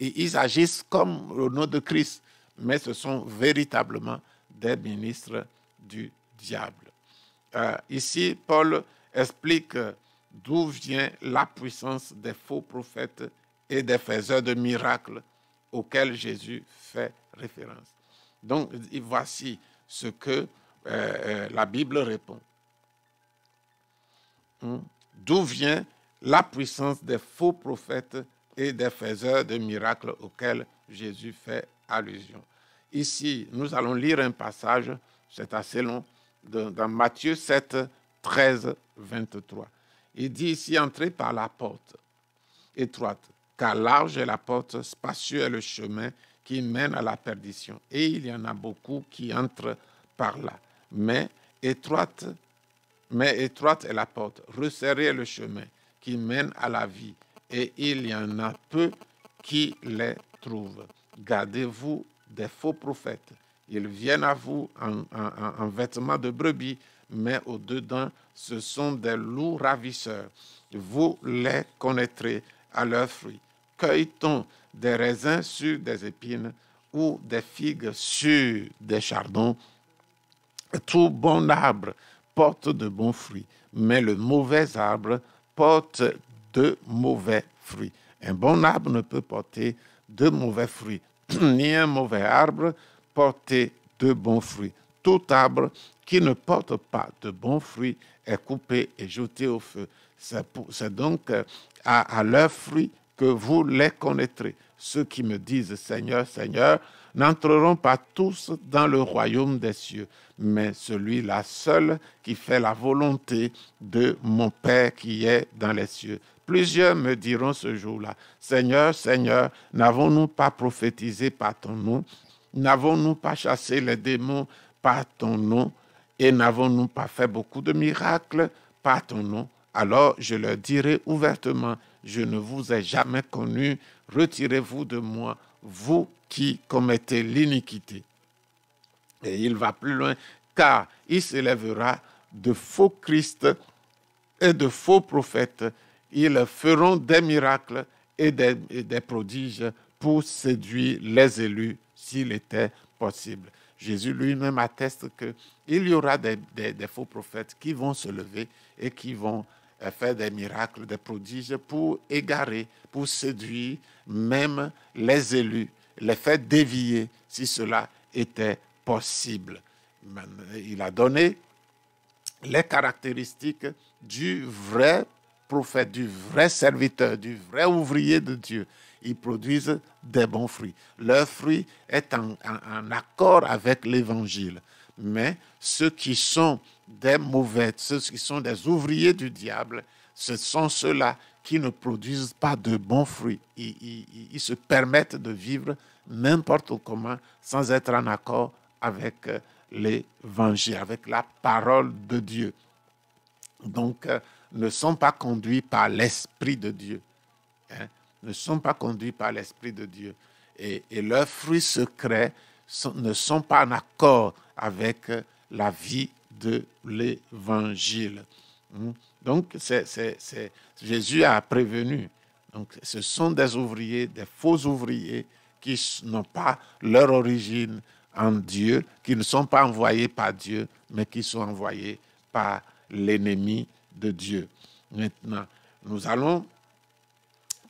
S2: et ils agissent comme au nom de Christ, mais ce sont véritablement des ministres du diable. Euh, ici, Paul explique d'où vient la puissance des faux prophètes et des faiseurs de miracles auxquels Jésus fait référence. Donc, voici ce que euh, euh, la Bible répond. Hmm? D'où vient la puissance des faux prophètes et des faiseurs de miracles auxquels Jésus fait allusion. Ici, nous allons lire un passage, c'est assez long, dans Matthieu 7, 13, 23. Il dit ici, entrez par la porte étroite, car large est la porte, spacieux est le chemin qui mène à la perdition. Et il y en a beaucoup qui entrent par là. Mais étroite, mais étroite est la porte, resserré est le chemin qui mène à la vie, et il y en a peu qui les trouvent. Gardez-vous des faux prophètes. Ils viennent à vous en, vêtements de brebis, mais au-dedans, ce sont des loups ravisseurs. Vous les connaîtrez à leurs fruits. Cueille-t-on des raisins sur des épines ou des figues sur des chardons? Tout bon arbre porte de bons fruits, mais le mauvais arbre porte de mauvais fruits. Un bon arbre ne peut porter de mauvais fruits, <clears throat> ni un mauvais arbre porter de bons fruits. Tout arbre qui ne porte pas de bons fruits est coupé et jeté au feu. C'est donc euh, à, à leurs fruits que vous les connaîtrez. Ceux qui me disent Seigneur, Seigneur, n'entreront pas tous dans le royaume des cieux, mais celui-là seul qui fait la volonté de mon Père qui est dans les cieux. Plusieurs me diront ce jour-là, Seigneur, Seigneur, n'avons-nous pas prophétisé par ton nom? N'avons-nous pas chassé les démons par ton nom? Et n'avons-nous pas fait beaucoup de miracles par ton nom? Alors je leur dirai ouvertement, je ne vous ai jamais connu, retirez-vous de moi, vous qui commettez l'iniquité. Il va plus loin, car il s'élèvera de faux Christ et de faux prophètes. Ils feront des miracles et des, prodiges pour séduire les élus s'il était possible. Jésus lui-même atteste qu'il y aura des, des, faux prophètes qui vont se lever et qui vont euh, faire des miracles, des prodiges pour égarer, pour séduire même les élus, les faire dévier si cela était possible. Il a donné les caractéristiques du vrai prophète, du vrai serviteur, du vrai ouvrier de Dieu ils produisent des bons fruits. Leur fruit est en, accord avec l'évangile. Mais ceux qui sont des mauvais, ceux qui sont des ouvriers du diable, ce sont ceux-là qui ne produisent pas de bons fruits. Ils, ils se permettent de vivre n'importe comment sans être en accord avec euh, l'évangile, avec la parole de Dieu. Donc, euh, ne sont pas conduits par l'Esprit de Dieu. Hein ne sont pas conduits par l'Esprit de Dieu. Et, leurs fruits secrets ne sont pas en accord avec la vie de l'Évangile. Hmm? Donc, Jésus a prévenu. Donc, ce sont des ouvriers, des faux ouvriers qui n'ont pas leur origine en Dieu, qui ne sont pas envoyés par Dieu, mais qui sont envoyés par l'ennemi de Dieu. Maintenant, nous allons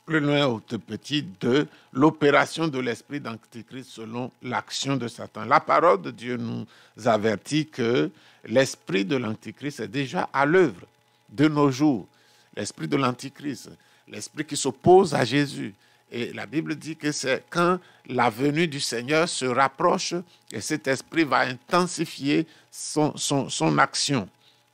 S2: plus loin au petit de l'opération de l'esprit d'Antichrist selon l'action de Satan. La parole de Dieu nous avertit que l'esprit de l'Antichrist est déjà à l'œuvre de nos jours. L'esprit de l'Antichrist, l'esprit qui s'oppose à Jésus. Et la Bible dit que c'est quand la venue du Seigneur se rapproche et cet esprit va intensifier son, action.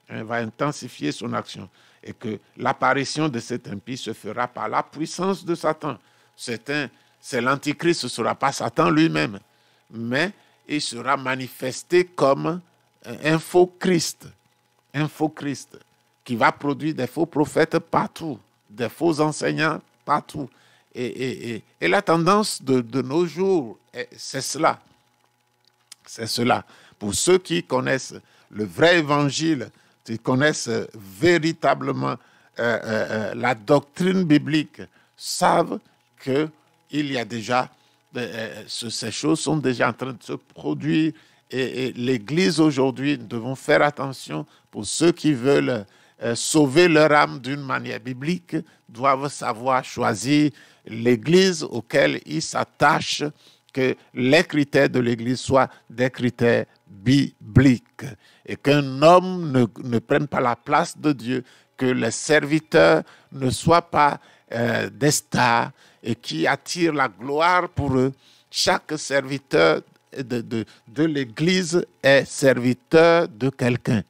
S2: Hein, va intensifier son action et que l'apparition de cet impie se fera par la puissance de Satan. C'est, c'est l'antichrist, ce ne sera pas Satan lui-même, mais il sera manifesté comme un faux Christ, un faux Christ qui va produire des faux prophètes partout, des faux enseignants partout. Et, la tendance de, nos jours, c'est cela. C'est cela. Pour ceux qui connaissent le vrai évangile, qui connaissent véritablement euh, euh, euh, la doctrine biblique, savent qu'il y a déjà, ces choses sont déjà en train de se produire. Et, l'Église aujourd'hui, nous devons faire attention pour ceux qui veulent sauver leur âme d'une manière biblique, doivent savoir choisir l'Église auquel ils s'attachent, que les critères de l'Église soient des critères biblique et qu'un homme ne, ne, prenne pas la place de Dieu, que les serviteurs ne soient pas euh, des stars et qui attirent la gloire pour eux. Chaque serviteur de, de, de l'Église est serviteur de quelqu'un,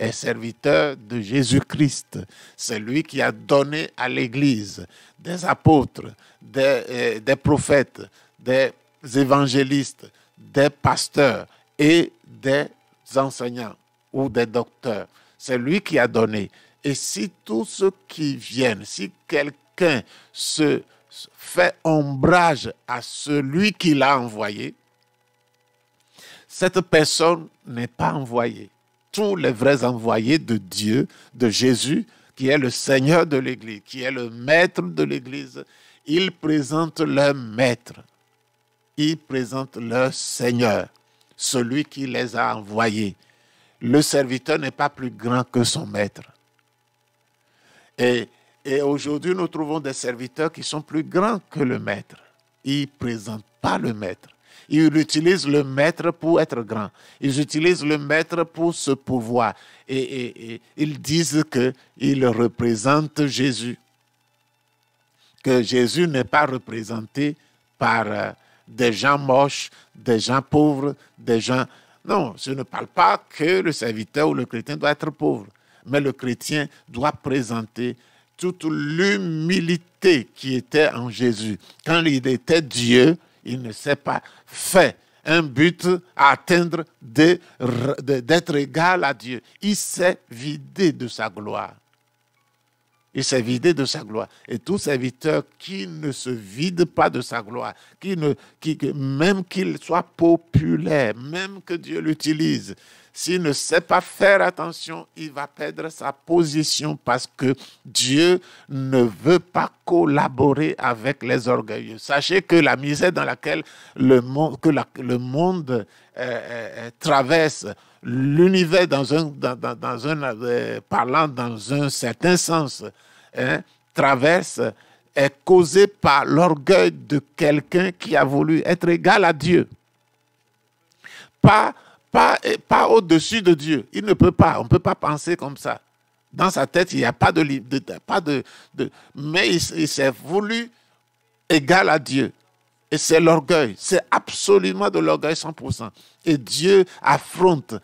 S2: est serviteur de Jésus-Christ. C'est lui qui a donné à l'Église des apôtres, des, euh, des prophètes, des évangélistes, des pasteurs et des enseignants ou des docteurs. C'est lui qui a donné. Et si tous ceux qui viennent, si quelqu'un se fait ombrage à celui qui l'a envoyé, cette personne n'est pas envoyée. Tous les vrais envoyés de Dieu, de Jésus, qui est le Seigneur de l'Église, qui est le maître de l'Église, ils présentent leur maître, ils présentent leur Seigneur celui qui les a envoyés. le serviteur n'est pas plus grand que son maître. Et, aujourd'hui, nous trouvons des serviteurs qui sont plus grands que le maître. Ils ne présentent pas le maître. Ils utilisent le maître pour être grand. Ils utilisent le maître pour se pouvoir. Et, ils disent qu'ils représentent Jésus. Que Jésus n'est pas représenté par euh, des gens moches, des gens pauvres, des gens... Non, je ne parle pas que le serviteur ou le chrétien doit être pauvre, mais le chrétien doit présenter toute l'humilité qui était en Jésus. Quand il était Dieu, il ne s'est pas fait un but à atteindre d'être égal à Dieu. Il s'est vidé de sa gloire. Il s'est vidé de sa gloire. Et tout serviteur qui ne se vide pas de sa gloire, qui ne, qui, même qu'il soit populaire, même que Dieu l'utilise, s'il ne sait pas faire attention, il va perdre sa position parce que Dieu ne veut pas collaborer avec les orgueilleux. Sachez que la misère dans laquelle le monde, monde euh, euh, traverse, l'univers dans un, euh, parlant dans un certain sens, hein, traverse est causé par l'orgueil de quelqu'un qui a voulu être égal à Dieu. Pas pas, au-dessus de Dieu. Il ne peut pas, on ne peut pas penser comme ça. Dans sa tête, il n'y a pas de mais il, s'est voulu égal à Dieu. Et c'est l'orgueil, c'est absolument de l'orgueil 100%. Et Dieu affronte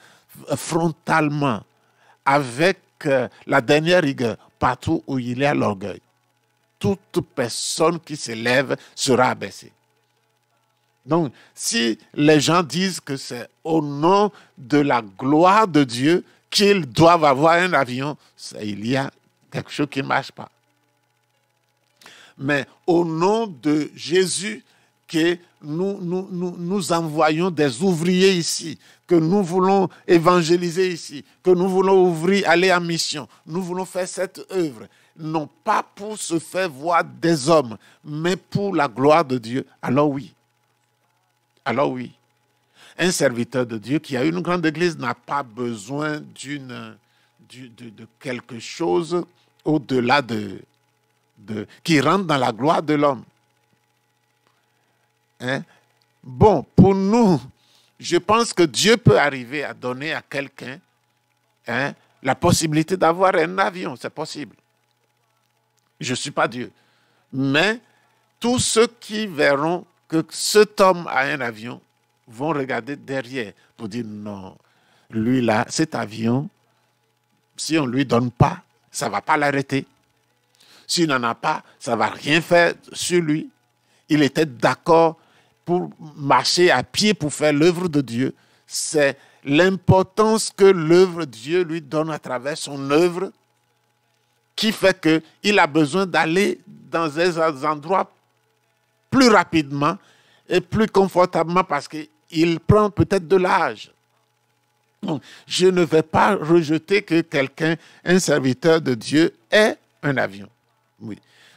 S2: frontalement avec euh, la dernière rigueur partout où il y a l'orgueil. Toute personne qui s'élève sera abaissée. Donc, si les gens disent que c'est au nom de la gloire de Dieu qu'ils doivent avoir un avion, il y a quelque chose qui ne marche pas. Mais au nom de Jésus, que nous, nous, envoyons des ouvriers ici, que nous voulons évangéliser ici, que nous voulons ouvrir, aller en mission, nous voulons faire cette œuvre, non pas pour se faire voir des hommes, mais pour la gloire de Dieu, alors oui, alors oui, un serviteur de Dieu qui a une grande église n'a pas besoin de, quelque chose au-delà de, de, qui rentre dans la gloire de l'homme. Hein? Bon, pour nous, je pense que Dieu peut arriver à donner à quelqu'un hein, la possibilité d'avoir un avion. C'est possible. Je ne suis pas Dieu. Mais tous ceux qui verront que cet homme a un avion vont regarder derrière pour dire non, lui là, cet avion, si on ne lui donne pas, ça ne va pas l'arrêter. S'il n'en a pas, ça ne va rien faire sur lui. Il était d'accord pour marcher à pied pour faire l'œuvre de Dieu. C'est l'importance que l'œuvre de Dieu lui donne à travers son œuvre qui fait qu'il a besoin d'aller dans des endroits plus rapidement et plus confortablement parce qu'il prend peut-être de l'âge. je ne vais pas rejeter que quelqu'un, un serviteur de Dieu, ait un avion.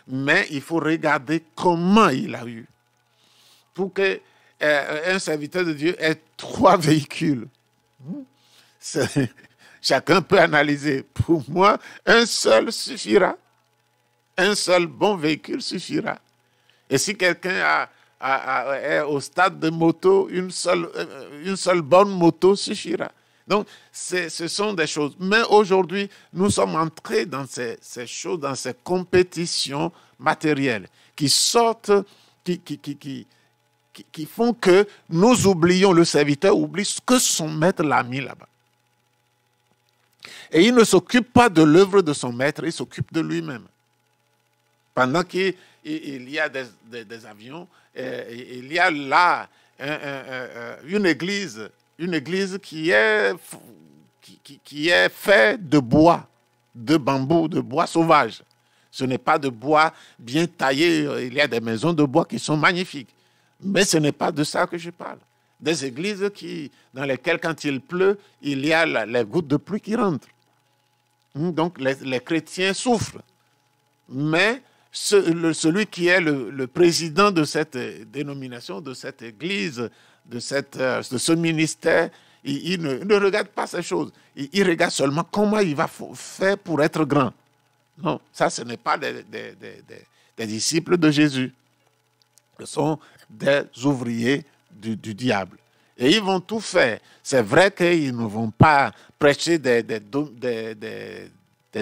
S2: Mais il faut regarder comment il a eu. Pour que euh, un serviteur de Dieu ait trois véhicules. <laughs> Chacun peut analyser. Pour moi, un seul suffira. Un seul bon véhicule suffira. Et si quelqu'un est au stade de moto, une seule, euh, bonne moto suffira. Donc, ce sont des choses. Mais aujourd'hui, nous sommes entrés dans ces, choses, dans ces compétitions matérielles qui sortent, qui, font que nous oublions, le serviteur oublie ce que son maître l'a mis là-bas. Et il ne s'occupe pas de l'œuvre de son maître, il s'occupe de lui-même. Pendant qu'il il y a des, avions, il y a là une église, une église qui est, qui, est faite de bois, de bambou, de bois sauvage. Ce n'est pas de bois bien taillé. Il y a des maisons de bois qui sont magnifiques. Mais ce n'est pas de ça que je parle. Des églises qui, dans lesquelles, quand il pleut, il y a les gouttes de pluie qui rentrent. Donc, les, les chrétiens souffrent. Mais celui qui est le, président de cette dénomination, de cette église, de, cette, euh, de ce ministère, il, ne, regarde pas ces choses. Il, regarde seulement comment il va faire pour être grand. Non, ça, ce n'est pas des, disciples de Jésus. Ce sont des ouvriers du, diable. Et ils vont tout faire. C'est vrai qu'ils ne vont pas prêcher des,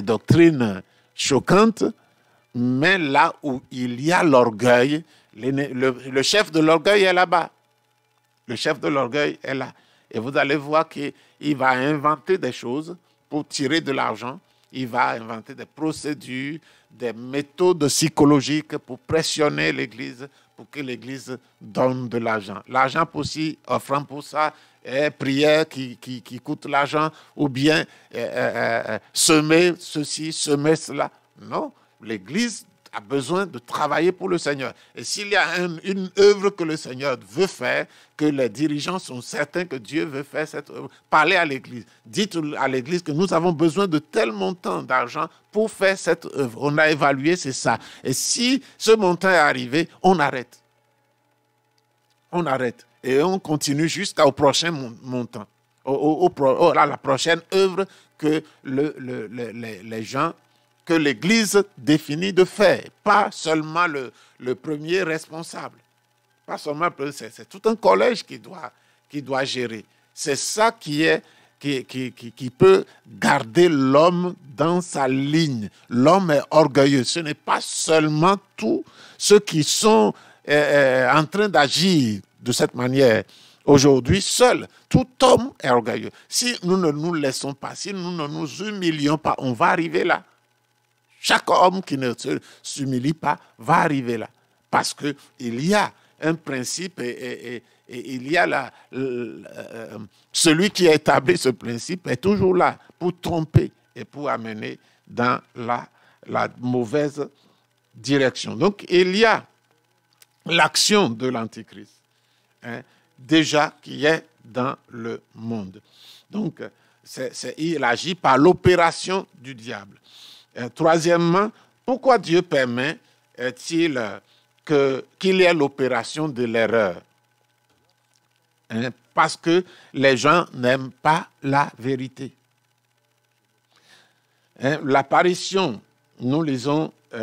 S2: doctrines choquantes, mais là où il y a l'orgueil, le, chef de l'orgueil est là-bas. Le chef de l'orgueil est là. Et vous allez voir qu'il va inventer des choses pour tirer de l'argent. Il va inventer des procédures, des méthodes psychologiques pour pressionner l'Église, pour que l'Église donne de l'argent. L'argent aussi, offrant pour ça, est prière qui, qui, coûte l'argent, ou bien euh, euh, euh, semer ceci, semer cela. Non, l'Église a besoin de travailler pour le Seigneur. Et s'il y a une œuvre que le Seigneur veut faire, que les dirigeants sont certains que Dieu veut faire cette œuvre, parlez à l'Église. Dites à l'Église que nous avons besoin de tel montant d'argent pour faire cette œuvre. On a évalué, c'est ça. Et si ce montant est arrivé, on arrête. On arrête. Et on continue jusqu'au prochain montant, au, à la prochaine œuvre que les gens que l'Église définit de faire, pas seulement le, le premier responsable. Pas seulement, c'est tout un collège qui doit, qui doit gérer. C'est ça qui est qui, qui, qui, peut garder l'homme dans sa ligne. L'homme est orgueilleux. Ce n'est pas seulement tous ceux qui sont euh, euh, en train d'agir de cette manière. Aujourd'hui, seul, tout homme est orgueilleux. Si nous ne nous laissons pas, si nous ne nous humilions pas, on va arriver là. Chaque homme qui ne s'humilie pas va arriver là. Parce qu'il y a un principe et, il y a euh, celui qui a établi ce principe est toujours là pour tromper et pour amener dans la, la mauvaise direction. Donc il y a l'action de l'Antichrist, hein, déjà qui est dans le monde. Donc il agit par l'opération du diable. Euh, troisièmement, pourquoi Dieu permet-il qu'il y ait l'opération de l'erreur? Hein? Parce que les gens n'aiment pas la vérité. Hein? L'apparition, nous lisons 2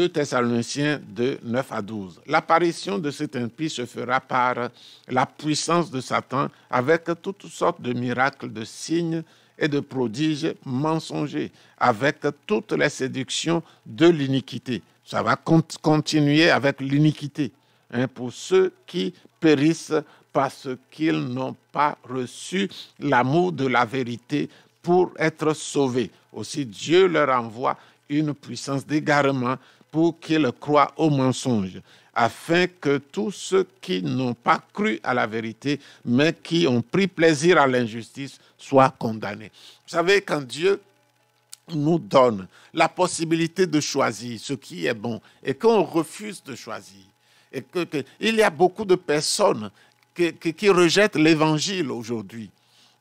S2: euh, Thessaloniciens de 9 à 12. L'apparition de cet impie se fera par la puissance de Satan avec toutes sortes de miracles, de signes et de prodiges mensongers, avec toutes les séductions de l'iniquité. Ça va continuer avec l'iniquité hein, pour ceux qui périssent parce qu'ils n'ont pas reçu l'amour de la vérité pour être sauvés. Aussi Dieu leur envoie une puissance d'égarement pour qu'ils croient au mensonge, afin que tous ceux qui n'ont pas cru à la vérité, mais qui ont pris plaisir à l'injustice, soient condamnés. Vous savez, quand Dieu nous donne la possibilité de choisir ce qui est bon et qu'on refuse de choisir, et que, il y a beaucoup de personnes qui, rejettent l'évangile aujourd'hui,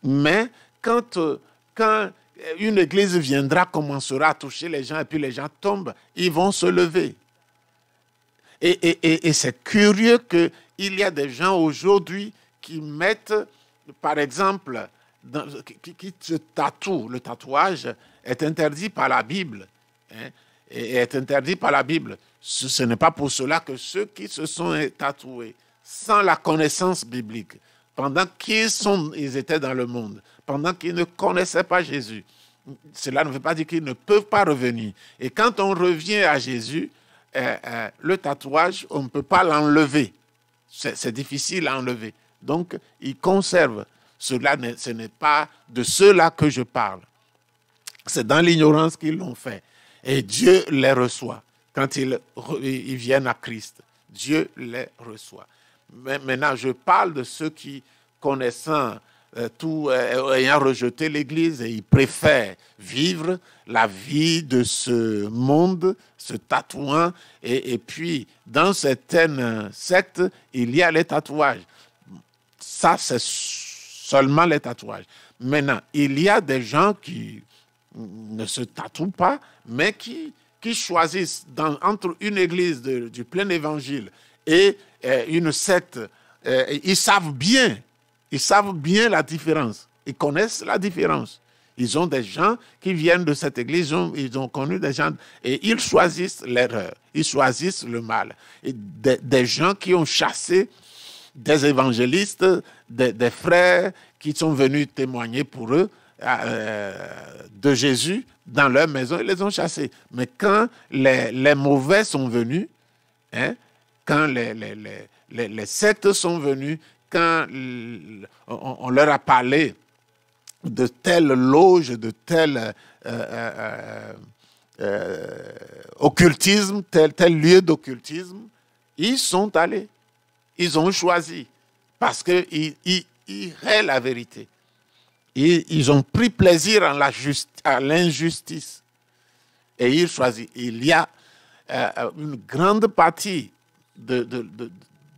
S2: mais quand, quand une église viendra, commencera à toucher les gens et puis les gens tombent, ils vont se lever. Et, c'est curieux qu'il y a des gens aujourd'hui qui mettent, par exemple, qui, se tatouent. Le tatouage est interdit par la Bible. Hein, et est interdit par la Bible. Ce, ce n'est pas pour cela que ceux qui se sont tatoués sans la connaissance biblique, pendant qu'ils ils étaient dans le monde, pendant qu'ils ne connaissaient pas Jésus, cela ne veut pas dire qu'ils ne peuvent pas revenir. Et quand on revient à Jésus, euh, euh, le tatouage, on ne peut pas l'enlever. C'est difficile à enlever. Donc, il conserve. Cela, ce n'est pas de cela que je parle. C'est dans l'ignorance qu'ils l'ont fait. Et Dieu les reçoit. Quand ils, viennent à Christ, Dieu les reçoit. Mais maintenant, je parle de ceux qui, connaissant tout euh, ayant rejeté l'Église et il préfère vivre la vie de ce monde, se tatouant. Et, puis, dans certaines sectes, il y a les tatouages. Ça, c'est seulement les tatouages. Maintenant, il y a des gens qui ne se tatouent pas, mais qui, choisissent entre une église du plein évangile et euh, une secte, ils savent bien Ils savent bien la différence. Ils connaissent la différence. Ils ont des gens qui viennent de cette église, ils ont, connu des gens et ils choisissent l'erreur, ils choisissent le mal. Des, gens qui ont chassé des évangélistes, des, frères qui sont venus témoigner pour eux euh, de Jésus dans leur maison, ils les ont chassés. Mais quand les, mauvais sont venus, hein, quand les, les, sectes sont venus, quand on leur a parlé de telle loge, de tel euh, euh, euh, occultisme, tel, tel lieu d'occultisme, ils sont allés. Ils ont choisi parce qu'ils ils, la vérité. Ils, ont pris plaisir à l'injustice. Et ils choisissent. Il y a une grande partie de, de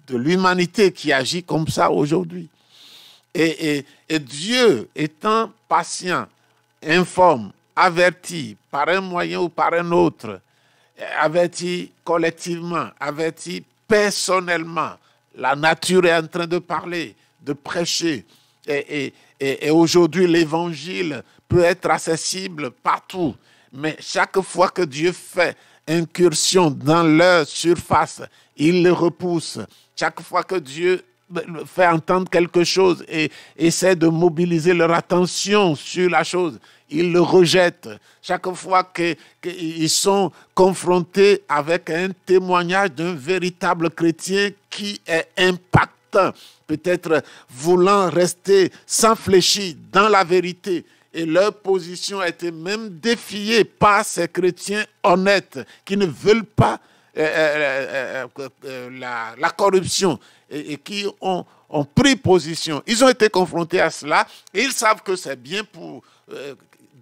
S2: l'humanité qui agit comme ça aujourd'hui. Et, Dieu étant patient, informe, averti par un moyen ou par un autre, averti collectivement, averti personnellement, la nature est en train de parler, de prêcher. Et, et aujourd'hui, l'évangile peut être accessible partout. Mais chaque fois que Dieu fait incursion dans leur surface, il le repousse. Chaque fois que Dieu fait entendre quelque chose et essaie de mobiliser leur attention sur la chose. Ils le rejettent. Chaque fois qu'ils sont confrontés avec un témoignage d'un véritable chrétien qui est impactant, peut-être voulant rester sans fléchir dans la vérité, et leur position a été même défiée par ces chrétiens honnêtes qui ne veulent pas euh, euh, euh, la, corruption et, qui ont, pris position. Ils ont été confrontés à cela et ils savent que c'est bien pour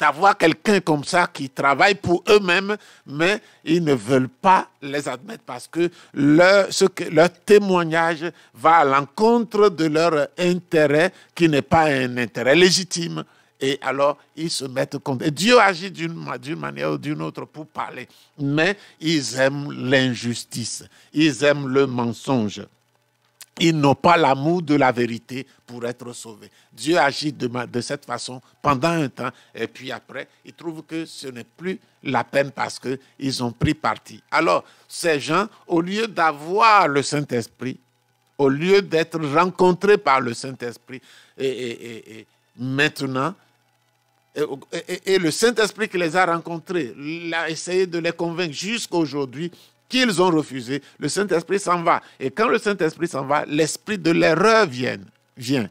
S2: d'avoir quelqu'un comme ça qui travaille pour eux-mêmes, mais ils ne veulent pas les admettre parce que, leur témoignage va à l'encontre de leur intérêt qui n'est pas un intérêt légitime. Et alors, ils se mettent contre. Dieu agit d'une manière ou d'une autre pour parler. Mais ils aiment l'injustice. Ils aiment le mensonge. Ils n'ont pas l'amour de la vérité pour être sauvés. Dieu agit de, de, cette façon pendant un temps et puis après, ils trouvent que ce n'est plus la peine parce qu'ils ont pris parti. Alors, ces gens, au lieu d'avoir le Saint-Esprit, au lieu d'être rencontrés par le Saint-Esprit, et, maintenant, et, le Saint-Esprit qui les a rencontrés, a essayé de les convaincre jusqu'à aujourd'hui qu'ils ont refusé. Le Saint-Esprit s'en va. Et quand le Saint-Esprit s'en va, l'esprit de l'erreur vient. vient.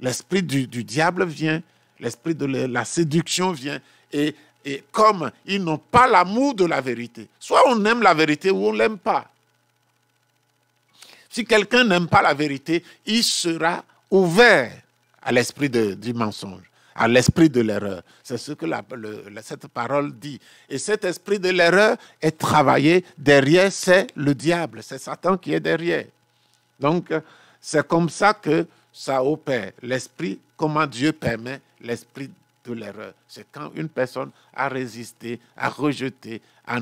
S2: L'esprit du, diable vient. L'esprit de la séduction vient. Et, et comme ils n'ont pas l'amour de la vérité, soit on aime la vérité ou on ne l'aime pas. Si quelqu'un n'aime pas la vérité, il sera ouvert à l'esprit du mensonge à l'esprit de l'erreur. C'est ce que cette parole dit. Et cet esprit de l'erreur est travaillé derrière, c'est le diable, c'est Satan qui est derrière. Donc, c'est comme ça que ça opère. L'esprit, comment Dieu permet l'esprit de l'erreur. C'est quand une personne a résisté, a rejeté, a,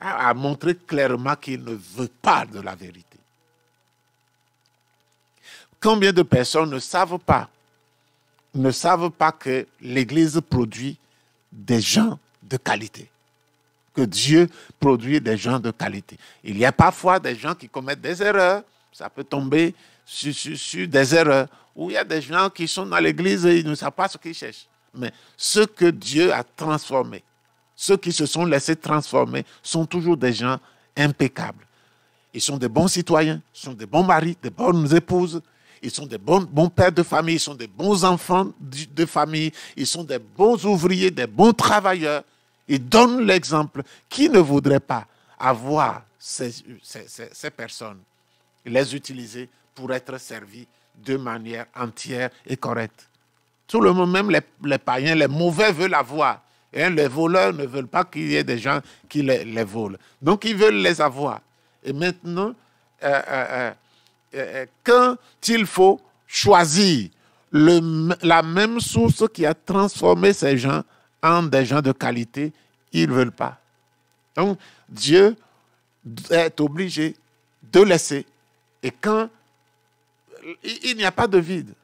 S2: a montré clairement qu'il ne veut pas de la vérité. Combien de personnes ne savent pas ne savent pas que l'Église produit des gens de qualité, que Dieu produit des gens de qualité. Il y a parfois des gens qui commettent des erreurs, ça peut tomber sur, des erreurs, où il y a des gens qui sont dans l'Église et ils ne savent pas ce qu'ils cherchent. Mais ceux que Dieu a transformés, ceux qui se sont laissés transformer, sont toujours des gens impeccables. Ils sont des bons citoyens, sont des bons maris, des bonnes épouses, ils sont des bons, pères de famille, ils sont des bons enfants de famille, ils sont des bons ouvriers, des bons travailleurs. Ils donnent l'exemple. Qui ne voudrait pas avoir ces, personnes, les utiliser pour être servis de manière entière et correcte? Tout le monde, même les, païens, les mauvais veulent avoir. Et les voleurs ne veulent pas qu'il y ait des gens qui les, volent. Donc, ils veulent les avoir. Et maintenant, euh, euh, euh euh, quand il faut choisir la même source qui a transformé ces gens en des gens de qualité, ils ne veulent pas. Donc, Dieu est obligé de laisser. Et quand il, n'y a pas de vide.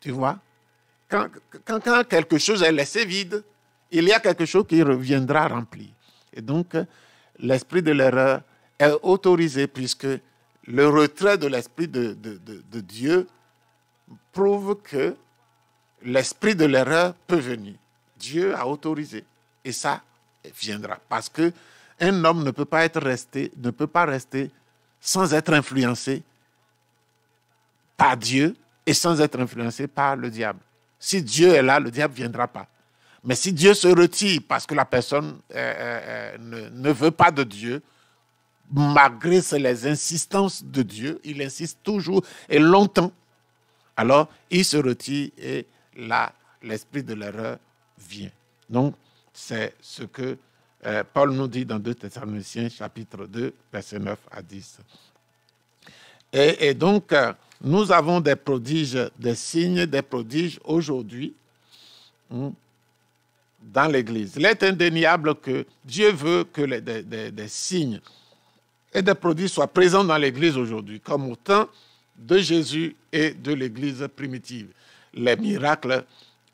S2: Tu vois? Quand, quelque chose est laissé vide, il y a quelque chose qui reviendra rempli. Et donc, l'esprit de l'erreur est autorisé puisque le retrait de l'esprit de, Dieu prouve que l'esprit de l'erreur peut venir. Dieu a autorisé. Et ça viendra. Parce que un homme ne peut pas être resté, ne peut pas rester sans être influencé par Dieu et sans être influencé par le diable. Si Dieu est là, le diable ne viendra pas. Mais si Dieu se retire parce que la personne euh, euh, euh, ne, veut pas de Dieu, malgré les insistances de Dieu, il insiste toujours et longtemps, alors il se retire et là, l'esprit de l'erreur vient. Donc, c'est ce que Paul nous dit dans 2 Thessaloniciens chapitre 2, verset 9 à 10. Et, donc, nous avons des prodiges, des signes, des prodiges aujourd'hui hmm, dans l'Église. Il est indéniable que Dieu veut que les, des, signes et des prodiges soient présents dans l'Église aujourd'hui, comme au temps de Jésus et de l'Église primitive. Les miracles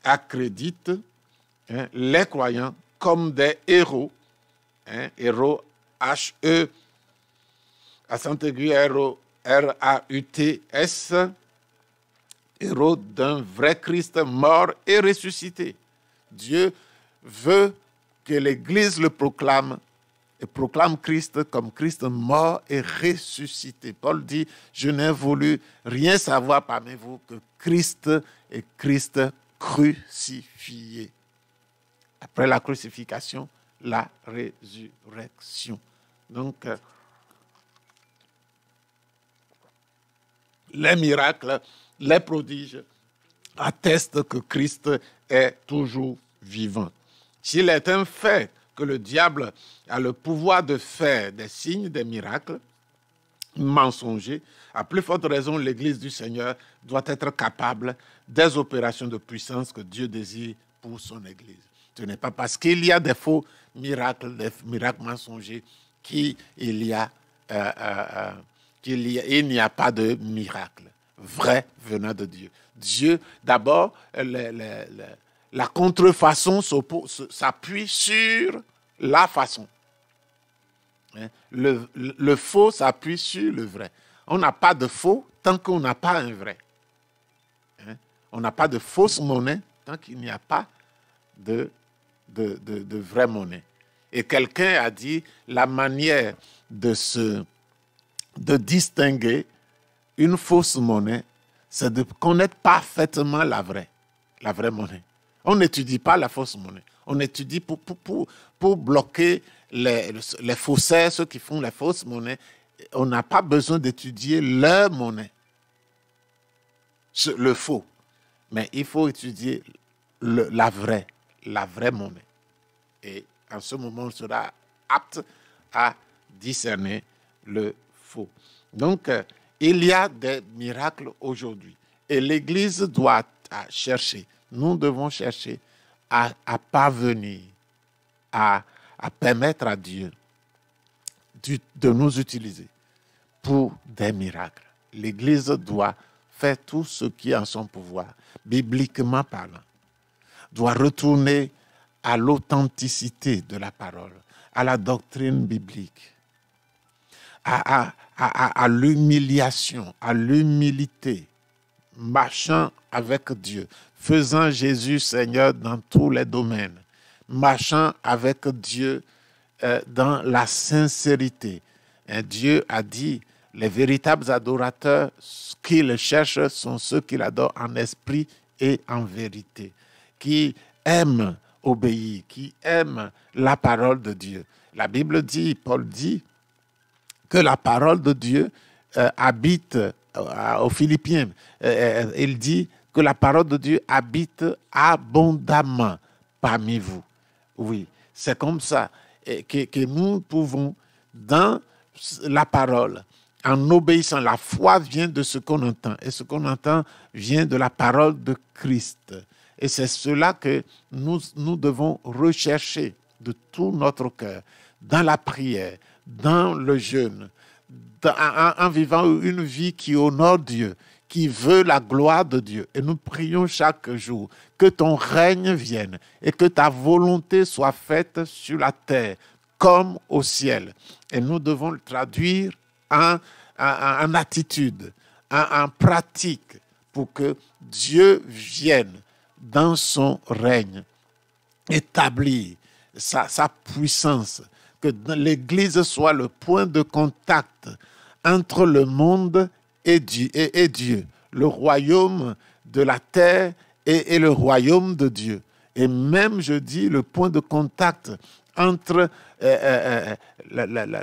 S2: accréditent hein, les croyants comme des héros, hein, héros H-E, à Saint-Aigu, héros R-A-U-T-S, héros d'un vrai Christ mort et ressuscité. Dieu veut que l'Église le proclame et proclame Christ comme Christ mort et ressuscité. Paul dit, je n'ai voulu rien savoir parmi vous que Christ et Christ crucifié. Après la crucifixion, la résurrection. Donc, euh, les miracles, les prodiges attestent que Christ est toujours vivant. S'il est un fait que le diable a le pouvoir de faire des signes, des miracles mensongers, à plus forte raison, l'Église du Seigneur doit être capable des opérations de puissance que Dieu désire pour son Église. Ce n'est pas parce qu'il y a des faux miracles, des miracles mensongers, qu'il y a euh, euh, euh, qu'il n'y a, pas de miracle vrai venant de Dieu. Dieu, d'abord, la contrefaçon s'appuie sur la façon. Hein? Le, faux s'appuie sur le vrai. On n'a pas de faux tant qu'on n'a pas un vrai. Hein? On n'a pas de fausse monnaie tant qu'il n'y a pas de, vraie monnaie. Et quelqu'un a dit la manière de de distinguer une fausse monnaie, c'est de connaître parfaitement la vraie, la vraie monnaie. On n'étudie pas la fausse monnaie. On étudie pour, pour, pour, bloquer les, les faussaires, ceux qui font les fausses monnaies. On n'a pas besoin d'étudier leur monnaie, le faux. Mais il faut étudier la vraie, la vraie monnaie. Et en ce moment, on sera apte à discerner le donc, euh, il y a des miracles aujourd'hui. Et l'Église doit chercher, nous devons chercher à, parvenir à, permettre à Dieu de nous utiliser pour des miracles. L'Église doit faire tout ce qui est en son pouvoir, bibliquement parlant, doit retourner à l'authenticité de la parole, à la doctrine biblique, à, l'humiliation, à l'humilité, marchant avec Dieu, faisant Jésus Seigneur dans tous les domaines, marchant avec Dieu euh, dans la sincérité. Et Dieu a dit, les véritables adorateurs qui le cherchent sont ceux qui l'adorent en esprit et en vérité, qui aiment obéir, qui aiment la parole de Dieu. La Bible dit, Paul dit, que la parole de Dieu euh, habite euh, aux Philippiens. Il dit que la parole de Dieu habite abondamment parmi vous. Oui, c'est comme ça que, nous pouvons, dans la parole, en obéissant, la foi vient de ce qu'on entend. Et ce qu'on entend vient de la parole de Christ. Et c'est cela que nous, nous devons rechercher de tout notre cœur, dans la prière, dans le jeûne, en, vivant une vie qui honore Dieu, qui veut la gloire de Dieu. Et nous prions chaque jour que ton règne vienne et que ta volonté soit faite sur la terre comme au ciel. Et nous devons le traduire en, attitude, en, pratique, pour que Dieu vienne dans son règne, établir sa, sa puissance, que l'Église soit le point de contact entre le monde et Dieu, le royaume de la terre et, le royaume de Dieu. Et même, je dis, le point de contact entre, euh, euh, euh,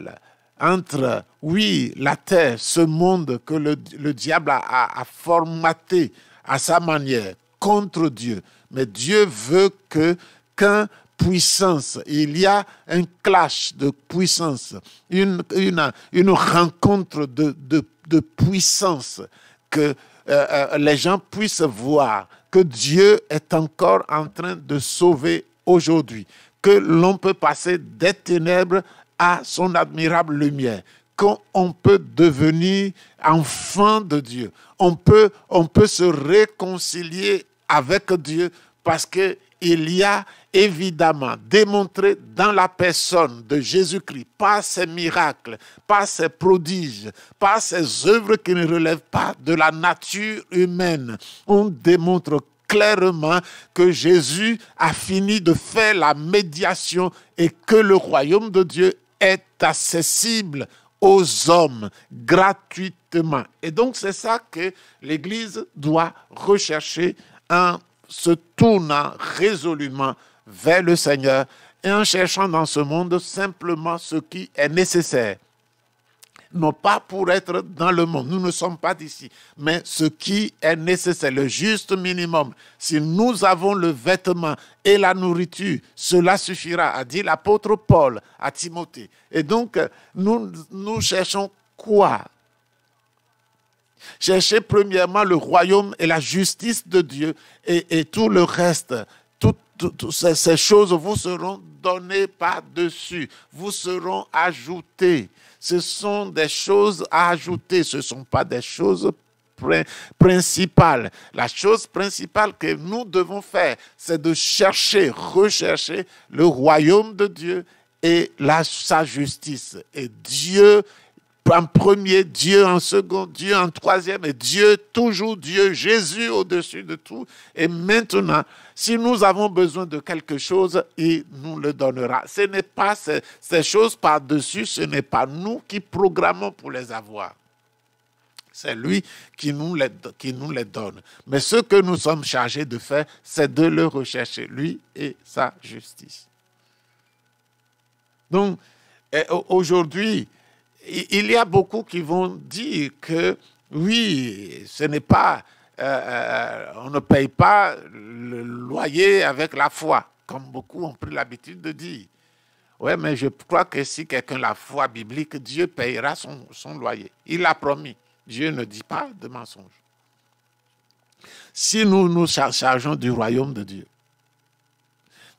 S2: entre oui, la terre, ce monde que le, diable a, formaté à sa manière contre Dieu. Mais Dieu veut que qu'un puissance, il y a un clash de puissance, une, une, une rencontre de, de, puissance, que euh, euh, les gens puissent voir que Dieu est encore en train de sauver aujourd'hui, que l'on peut passer des ténèbres à son admirable lumière, qu'on peut devenir enfant de Dieu, on peut, on peut se réconcilier avec Dieu parce que il y a évidemment démontré dans la personne de Jésus-Christ, par ses miracles, par ses prodiges, par ses œuvres qui ne relèvent pas de la nature humaine. On démontre clairement que Jésus a fini de faire la médiation et que le royaume de Dieu est accessible aux hommes gratuitement. Et donc c'est ça que l'Église doit rechercher en se tournant résolument vers le Seigneur et en cherchant dans ce monde simplement ce qui est nécessaire. Non pas pour être dans le monde, nous ne sommes pas d'ici, mais ce qui est nécessaire, le juste minimum. Si nous avons le vêtement et la nourriture, cela suffira, a dit l'apôtre Paul à Timothée. Et donc, nous, nous cherchons quoi Cherchez premièrement le royaume et la justice de Dieu et, tout le reste, toutes, ces, choses vous seront données par-dessus, vous seront ajoutées. Ce sont des choses à ajouter, ce ne sont pas des choses principales. La chose principale que nous devons faire, c'est de chercher, rechercher le royaume de Dieu et la, sa justice. Et Dieu en premier, Dieu en second, Dieu en troisième, et Dieu, toujours Dieu, Jésus au-dessus de tout. Et maintenant, si nous avons besoin de quelque chose, il nous le donnera. Ce n'est pas ces, choses par-dessus, ce n'est pas nous qui programmons pour les avoir. C'est lui qui nous, les, qui nous les donne. Mais ce que nous sommes chargés de faire, c'est de le rechercher, lui et sa justice. Donc, aujourd'hui, il y a beaucoup qui vont dire que oui, ce n'est pas, euh, euh, on ne paye pas le loyer avec la foi, comme beaucoup ont pris l'habitude de dire. Oui, mais je crois que si quelqu'un a la foi biblique, Dieu payera son, son loyer. Il l'a promis. Dieu ne dit pas de mensonge. Si nous nous chargeons du royaume de Dieu,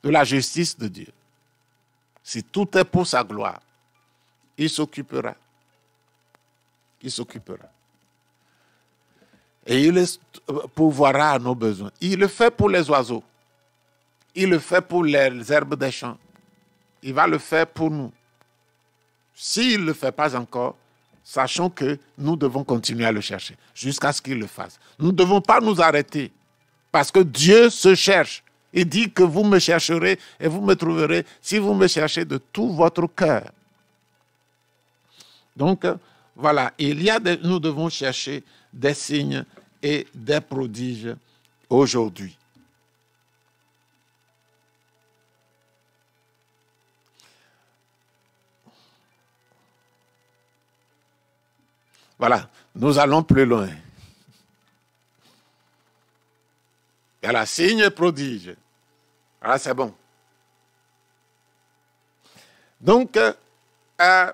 S2: de la justice de Dieu, si tout est pour sa gloire, il s'occupera. Il s'occupera. Et il pourvoira à nos besoins. Il le fait pour les oiseaux. Il le fait pour les herbes des champs. Il va le faire pour nous. S'il ne le fait pas encore, sachons que nous devons continuer à le chercher jusqu'à ce qu'il le fasse. Nous ne devons pas nous arrêter parce que Dieu se cherche. Il dit que vous me chercherez et vous me trouverez si vous me cherchez de tout votre cœur. Donc, voilà, il y a nous devons chercher des signes et des prodiges aujourd'hui. Voilà, nous allons plus loin. La signe prodige. Ah, c'est bon. Donc, euh,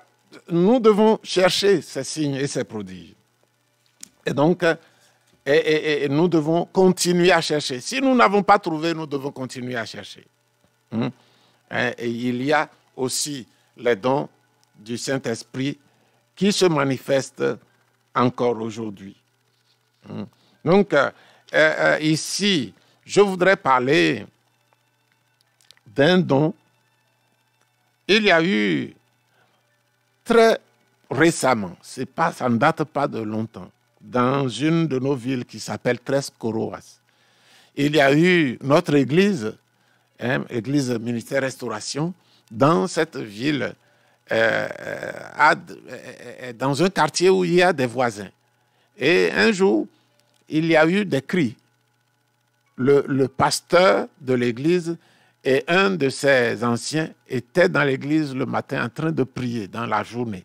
S2: nous devons chercher ces signes et ces prodiges. Et donc, et, nous devons continuer à chercher. Si nous n'avons pas trouvé, nous devons continuer à chercher. Hmm? Et il y a aussi les dons du Saint-Esprit qui se manifeste encore aujourd'hui. Hmm? Donc, euh, euh, ici, je voudrais parler d'un don. Il y a eu très récemment, ça ne date pas de longtemps, dans une de nos villes qui s'appelle Tres Coroas. Il y a eu notre église, hein, église ministère restauration, dans cette ville, euh, euh, dans un quartier où il y a des voisins. Et un jour, il y a eu des cris. Le pasteur de l'église et un de ses anciens étaient dans l'église le matin en train de prier dans la journée.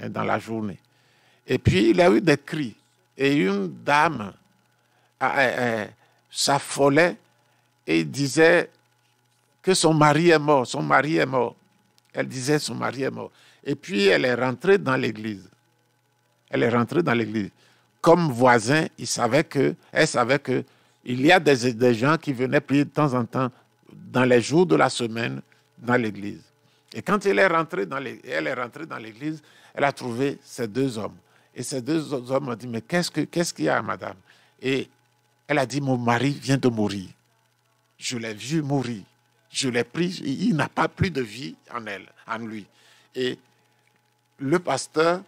S2: Hein, dans la journée. Et puis il y a eu des cris. Et une dame s'affolait et disait que son mari est mort, son mari est mort. Elle disait son mari est mort. Et puis elle est rentrée dans l'église. Elle est rentrée dans l'église. Comme voisin, il savait que, elle savait que il y a des, des gens qui venaient prier de temps en temps dans les jours de la semaine dans l'église. Et quand elle est rentrée dans l'église, elle a trouvé ces deux hommes. Et ces deux hommes ont dit, mais qu'est-ce qu'il y a, madame? Et elle a dit, mon mari vient de mourir. Je l'ai vu mourir. Je l'ai pris, il n'a pas plus de vie en elle, en lui. Et le pasteur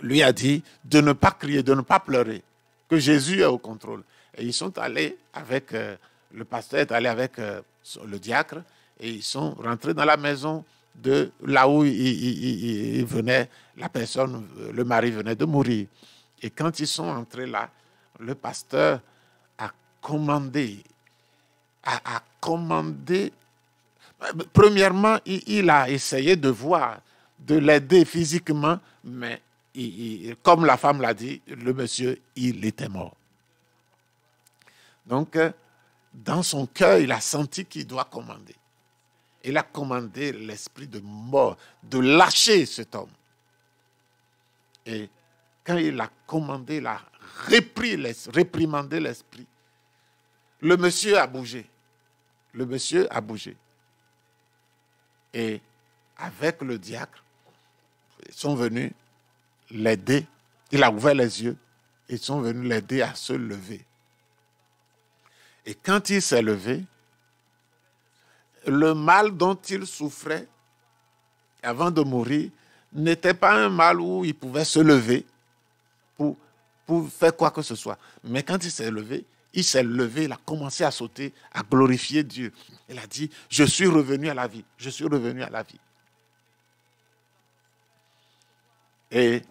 S2: lui a dit de ne pas crier, de ne pas pleurer, que Jésus est au contrôle. Et ils sont allés avec, euh, le pasteur est allé avec euh, le diacre, et ils sont rentrés dans la maison de là où il, venait, la personne, le mari venait de mourir. Et quand ils sont entrés là, le pasteur a commandé, a, commandé, premièrement, il, a essayé de voir, de l'aider physiquement, mais comme la femme l'a dit, le monsieur, il était mort. Donc, dans son cœur, il a senti qu'il doit commander il a commandé l'esprit de mort de lâcher cet homme. Et quand il a commandé, il a réprimandé l'esprit. Le monsieur a bougé. Le monsieur a bougé. Et avec le diacre, ils sont venus l'aider. Il a ouvert les yeux. Ils sont venus l'aider à se lever. Et quand il s'est levé, le mal dont il souffrait avant de mourir n'était pas un mal où il pouvait se lever pour, faire quoi que ce soit. Mais quand il s'est levé, il s'est levé, il a commencé à sauter, à glorifier Dieu. Il a dit, je suis revenu à la vie, je suis revenu à la vie. Et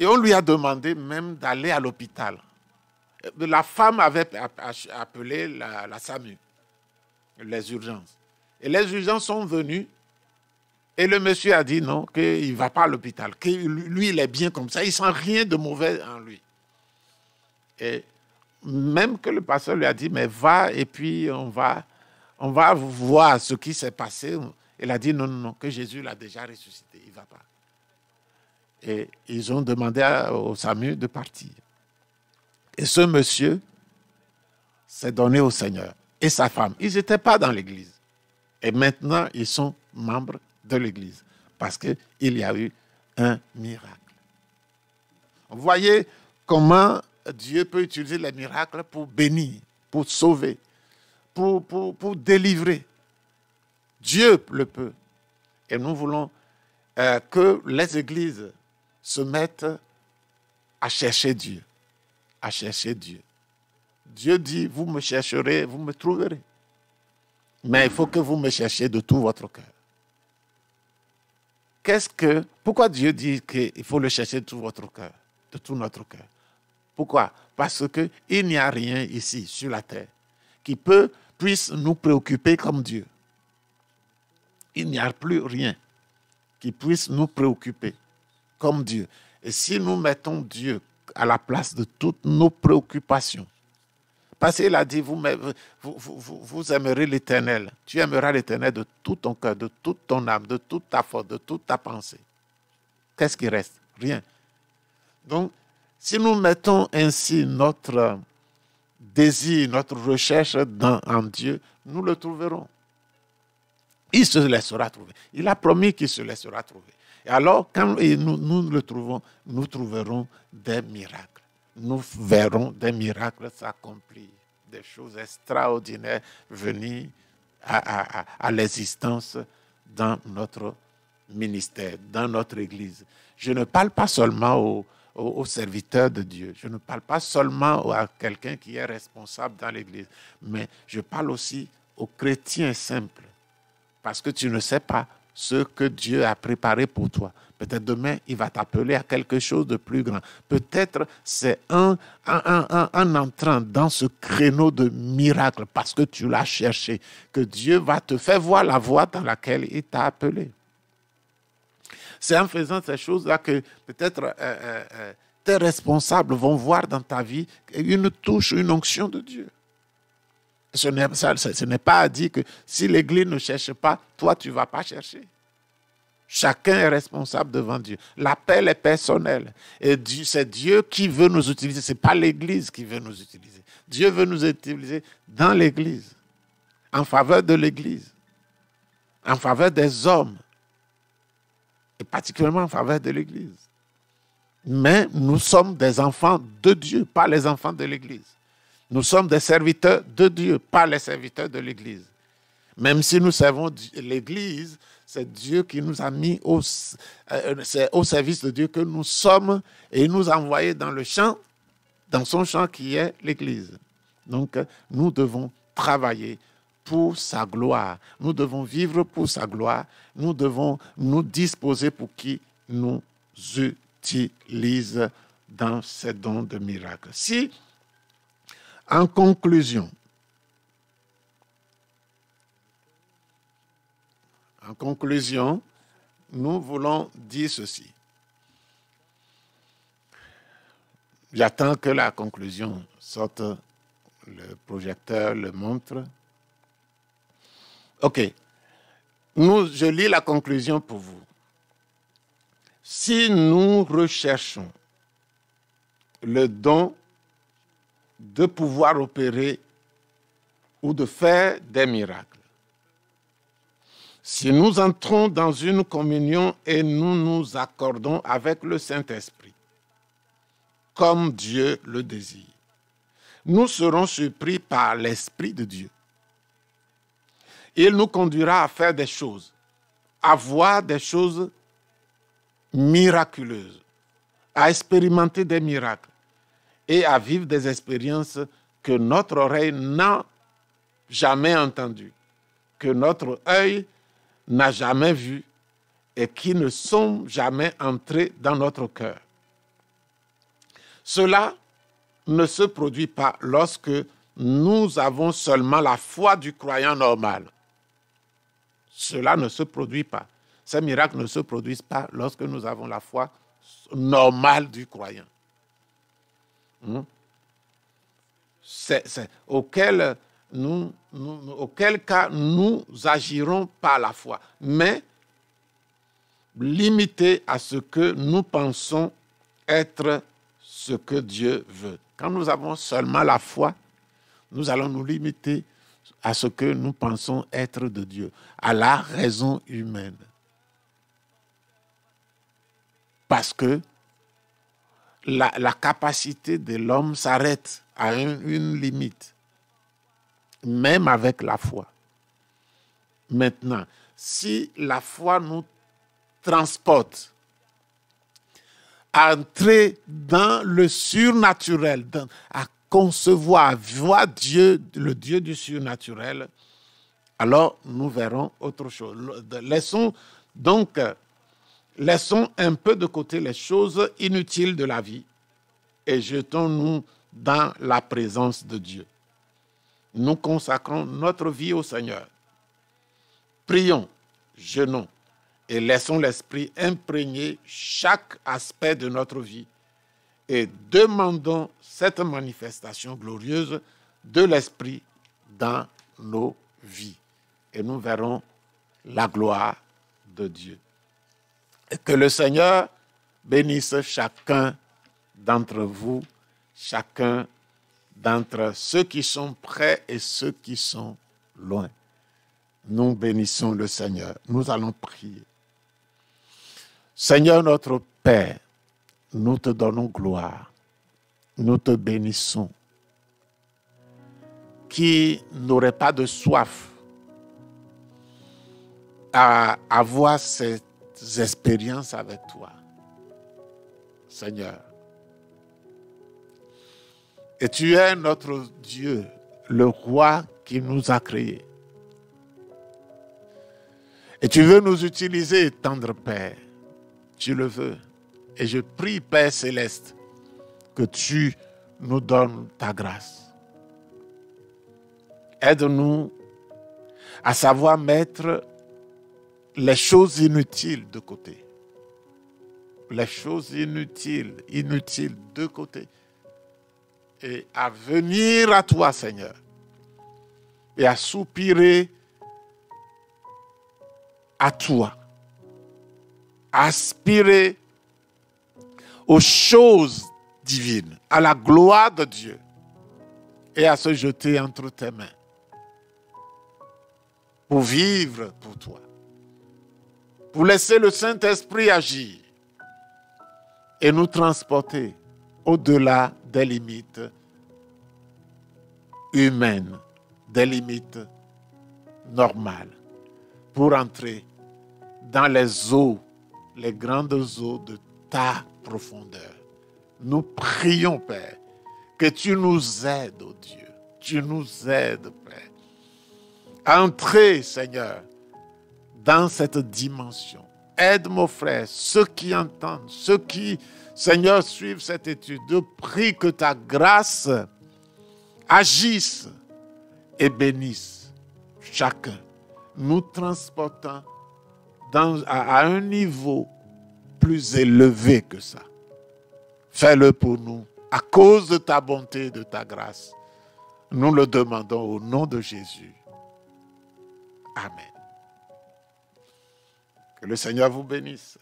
S2: on lui a demandé même d'aller à l'hôpital. La femme avait appelé la, la SAMU les urgences. Et les urgences sont venues et le monsieur a dit non, qu'il ne va pas à l'hôpital, que lui, il est bien comme ça, il ne sent rien de mauvais en lui. Et même que le pasteur lui a dit, mais va et puis on va, on va voir ce qui s'est passé. Il a dit non, non, non, que Jésus l'a déjà ressuscité, il ne va pas. Et ils ont demandé au SAMU de partir. Et ce monsieur s'est donné au Seigneur et sa femme. Ils n'étaient pas dans l'église. Et maintenant, ils sont membres de l'église parce qu'il y a eu un miracle. Vous voyez comment Dieu peut utiliser les miracles pour bénir, pour sauver, pour, pour, pour délivrer. Dieu le peut. Et nous voulons euh, que les églises se mettent à chercher Dieu, à chercher Dieu. Dieu dit, vous me chercherez, vous me trouverez. Mais il faut que vous me cherchiez de tout votre cœur. Qu'est-ce que, pourquoi Dieu dit qu'il faut le chercher de tout votre cœur, de tout notre cœur? Pourquoi? Parce qu'il n'y a rien ici sur la terre qui peut, puisse nous préoccuper comme Dieu. Il n'y a plus rien qui puisse nous préoccuper comme Dieu. Et si nous mettons Dieu à la place de toutes nos préoccupations, parce qu'il a dit, vous, vous, aimerez l'Éternel. Tu aimeras l'Éternel de tout ton cœur, de toute ton âme, de toute ta force, de toute ta pensée. Qu'est-ce qui reste? Rien. Donc, si nous mettons ainsi notre désir, notre recherche en Dieu, nous le trouverons. Il se laissera trouver. Il a promis qu'il se laissera trouver. Et alors, quand nous, le trouvons, nous trouverons des miracles. Nous verrons des miracles s'accomplir, des choses extraordinaires venir à, l'existence dans notre ministère, dans notre Église. Je ne parle pas seulement aux, serviteurs de Dieu, je ne parle pas seulement à quelqu'un qui est responsable dans l'Église, mais je parle aussi aux chrétiens simples, parce que tu ne sais pas ce que Dieu a préparé pour toi. Peut-être demain, il va t'appeler à quelque chose de plus grand. Peut-être c'est un, un, entrant dans ce créneau de miracle parce que tu l'as cherché, que Dieu va te faire voir la voie dans laquelle il t'a appelé. C'est en faisant ces choses-là que peut-être euh, euh, euh, tes responsables vont voir dans ta vie une touche, une onction de Dieu. Ce n'est pas à dire que si l'Église ne cherche pas, toi, tu ne vas pas chercher. Chacun est responsable devant Dieu. L'appel est personnel. Et c'est Dieu qui veut nous utiliser. Ce n'est pas l'Église qui veut nous utiliser. Dieu veut nous utiliser dans l'Église, en faveur de l'Église, en faveur des hommes, et particulièrement en faveur de l'Église. Mais nous sommes des enfants de Dieu, pas les enfants de l'Église. Nous sommes des serviteurs de Dieu, pas les serviteurs de l'Église. Même si nous servons l'Église, c'est Dieu qui nous a mis au, euh, au service de Dieu que nous sommes et nous a envoyés dans le champ, dans son champ qui est l'Église. Donc, nous devons travailler pour sa gloire. Nous devons vivre pour sa gloire. Nous devons nous disposer pour qu'il nous utilise dans ces dons de miracles. Si, en conclusion, En conclusion, nous voulons dire ceci. J'attends que la conclusion sorte, le projecteur le montre. OK. Je lis la conclusion pour vous. Si nous recherchons le don de pouvoir opérer ou de faire des miracles, si nous entrons dans une communion et nous nous accordons avec le Saint-Esprit, comme Dieu le désire, nous serons surpris par l'Esprit de Dieu. Il nous conduira à faire des choses, à voir des choses miraculeuses, à expérimenter des miracles et à vivre des expériences que notre oreille n'a jamais entendues, que notre œil n'a jamais vu et qui ne sont jamais entrés dans notre cœur. Cela ne se produit pas lorsque nous avons seulement la foi du croyant normal. Cela ne se produit pas. Ces miracles ne se produisent pas lorsque nous avons la foi normale du croyant. Hmm? Nous, auquel cas nous agirons par la foi, mais limité à ce que nous pensons être ce que Dieu veut. Quand nous avons seulement la foi, nous allons nous limiter à ce que nous pensons être de Dieu, à la raison humaine. Parce que la, capacité de l'homme s'arrête à une limite même avec la foi. Maintenant, si la foi nous transporte à entrer dans le surnaturel, à concevoir, à voir Dieu, le Dieu du surnaturel, alors nous verrons autre chose. Laissons donc, laissons un peu de côté les choses inutiles de la vie et jetons-nous dans la présence de Dieu nous consacrons notre vie au Seigneur. Prions, jeûnons et laissons l'Esprit imprégner chaque aspect de notre vie et demandons cette manifestation glorieuse de l'Esprit dans nos vies. Et nous verrons la gloire de Dieu. Que le Seigneur bénisse chacun d'entre vous, chacun d'entre ceux qui sont près et ceux qui sont loin. Nous bénissons le Seigneur. Nous allons prier. Seigneur notre Père, nous te donnons gloire, nous te bénissons. Qui n'aurait pas de soif à avoir cette expériences avec toi, Seigneur. Et tu es notre Dieu, le roi qui nous a créés. Et tu veux nous utiliser, tendre Père. Tu le veux. Et je prie, Père céleste, que tu nous donnes ta grâce. Aide-nous à savoir mettre les choses inutiles de côté. Les choses inutiles, inutiles de côté. Et à venir à toi, Seigneur. Et à soupirer à toi. Aspirer aux choses divines, à la gloire de Dieu. Et à se jeter entre tes mains. Pour vivre pour toi pour laisser le Saint-Esprit agir et nous transporter au-delà des limites humaines, des limites normales, pour entrer dans les eaux, les grandes eaux de ta profondeur. Nous prions, Père, que tu nous aides, oh Dieu. Tu nous aides, Père. À entrer, Seigneur, dans cette dimension. Aide mon frère, ceux qui entendent, ceux qui, Seigneur, suivent cette étude. Je prie que ta grâce agisse et bénisse chacun, nous transportant à, à un niveau plus élevé que ça. Fais-le pour nous, à cause de ta bonté et de ta grâce. Nous le demandons au nom de Jésus. Amen. Le Seigneur vous bénisse.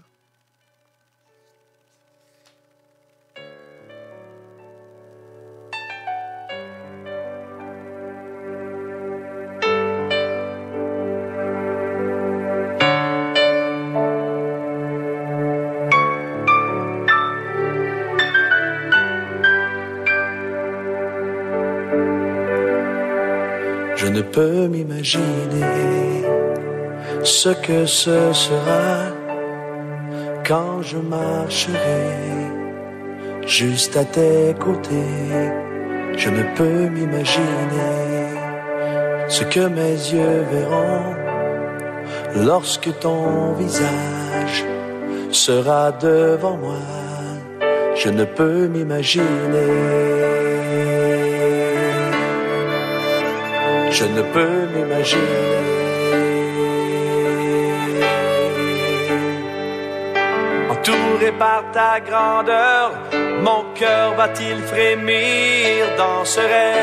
S1: Je ne peux m'imaginer ce que ce sera quand je marcherai juste à tes côtés. Je ne peux m'imaginer ce que mes yeux verront lorsque ton visage sera devant moi. Je ne peux m'imaginer. Je ne peux m'imaginer. Par ta grandeur, mon cœur va-t-il frémir dans ce rêve?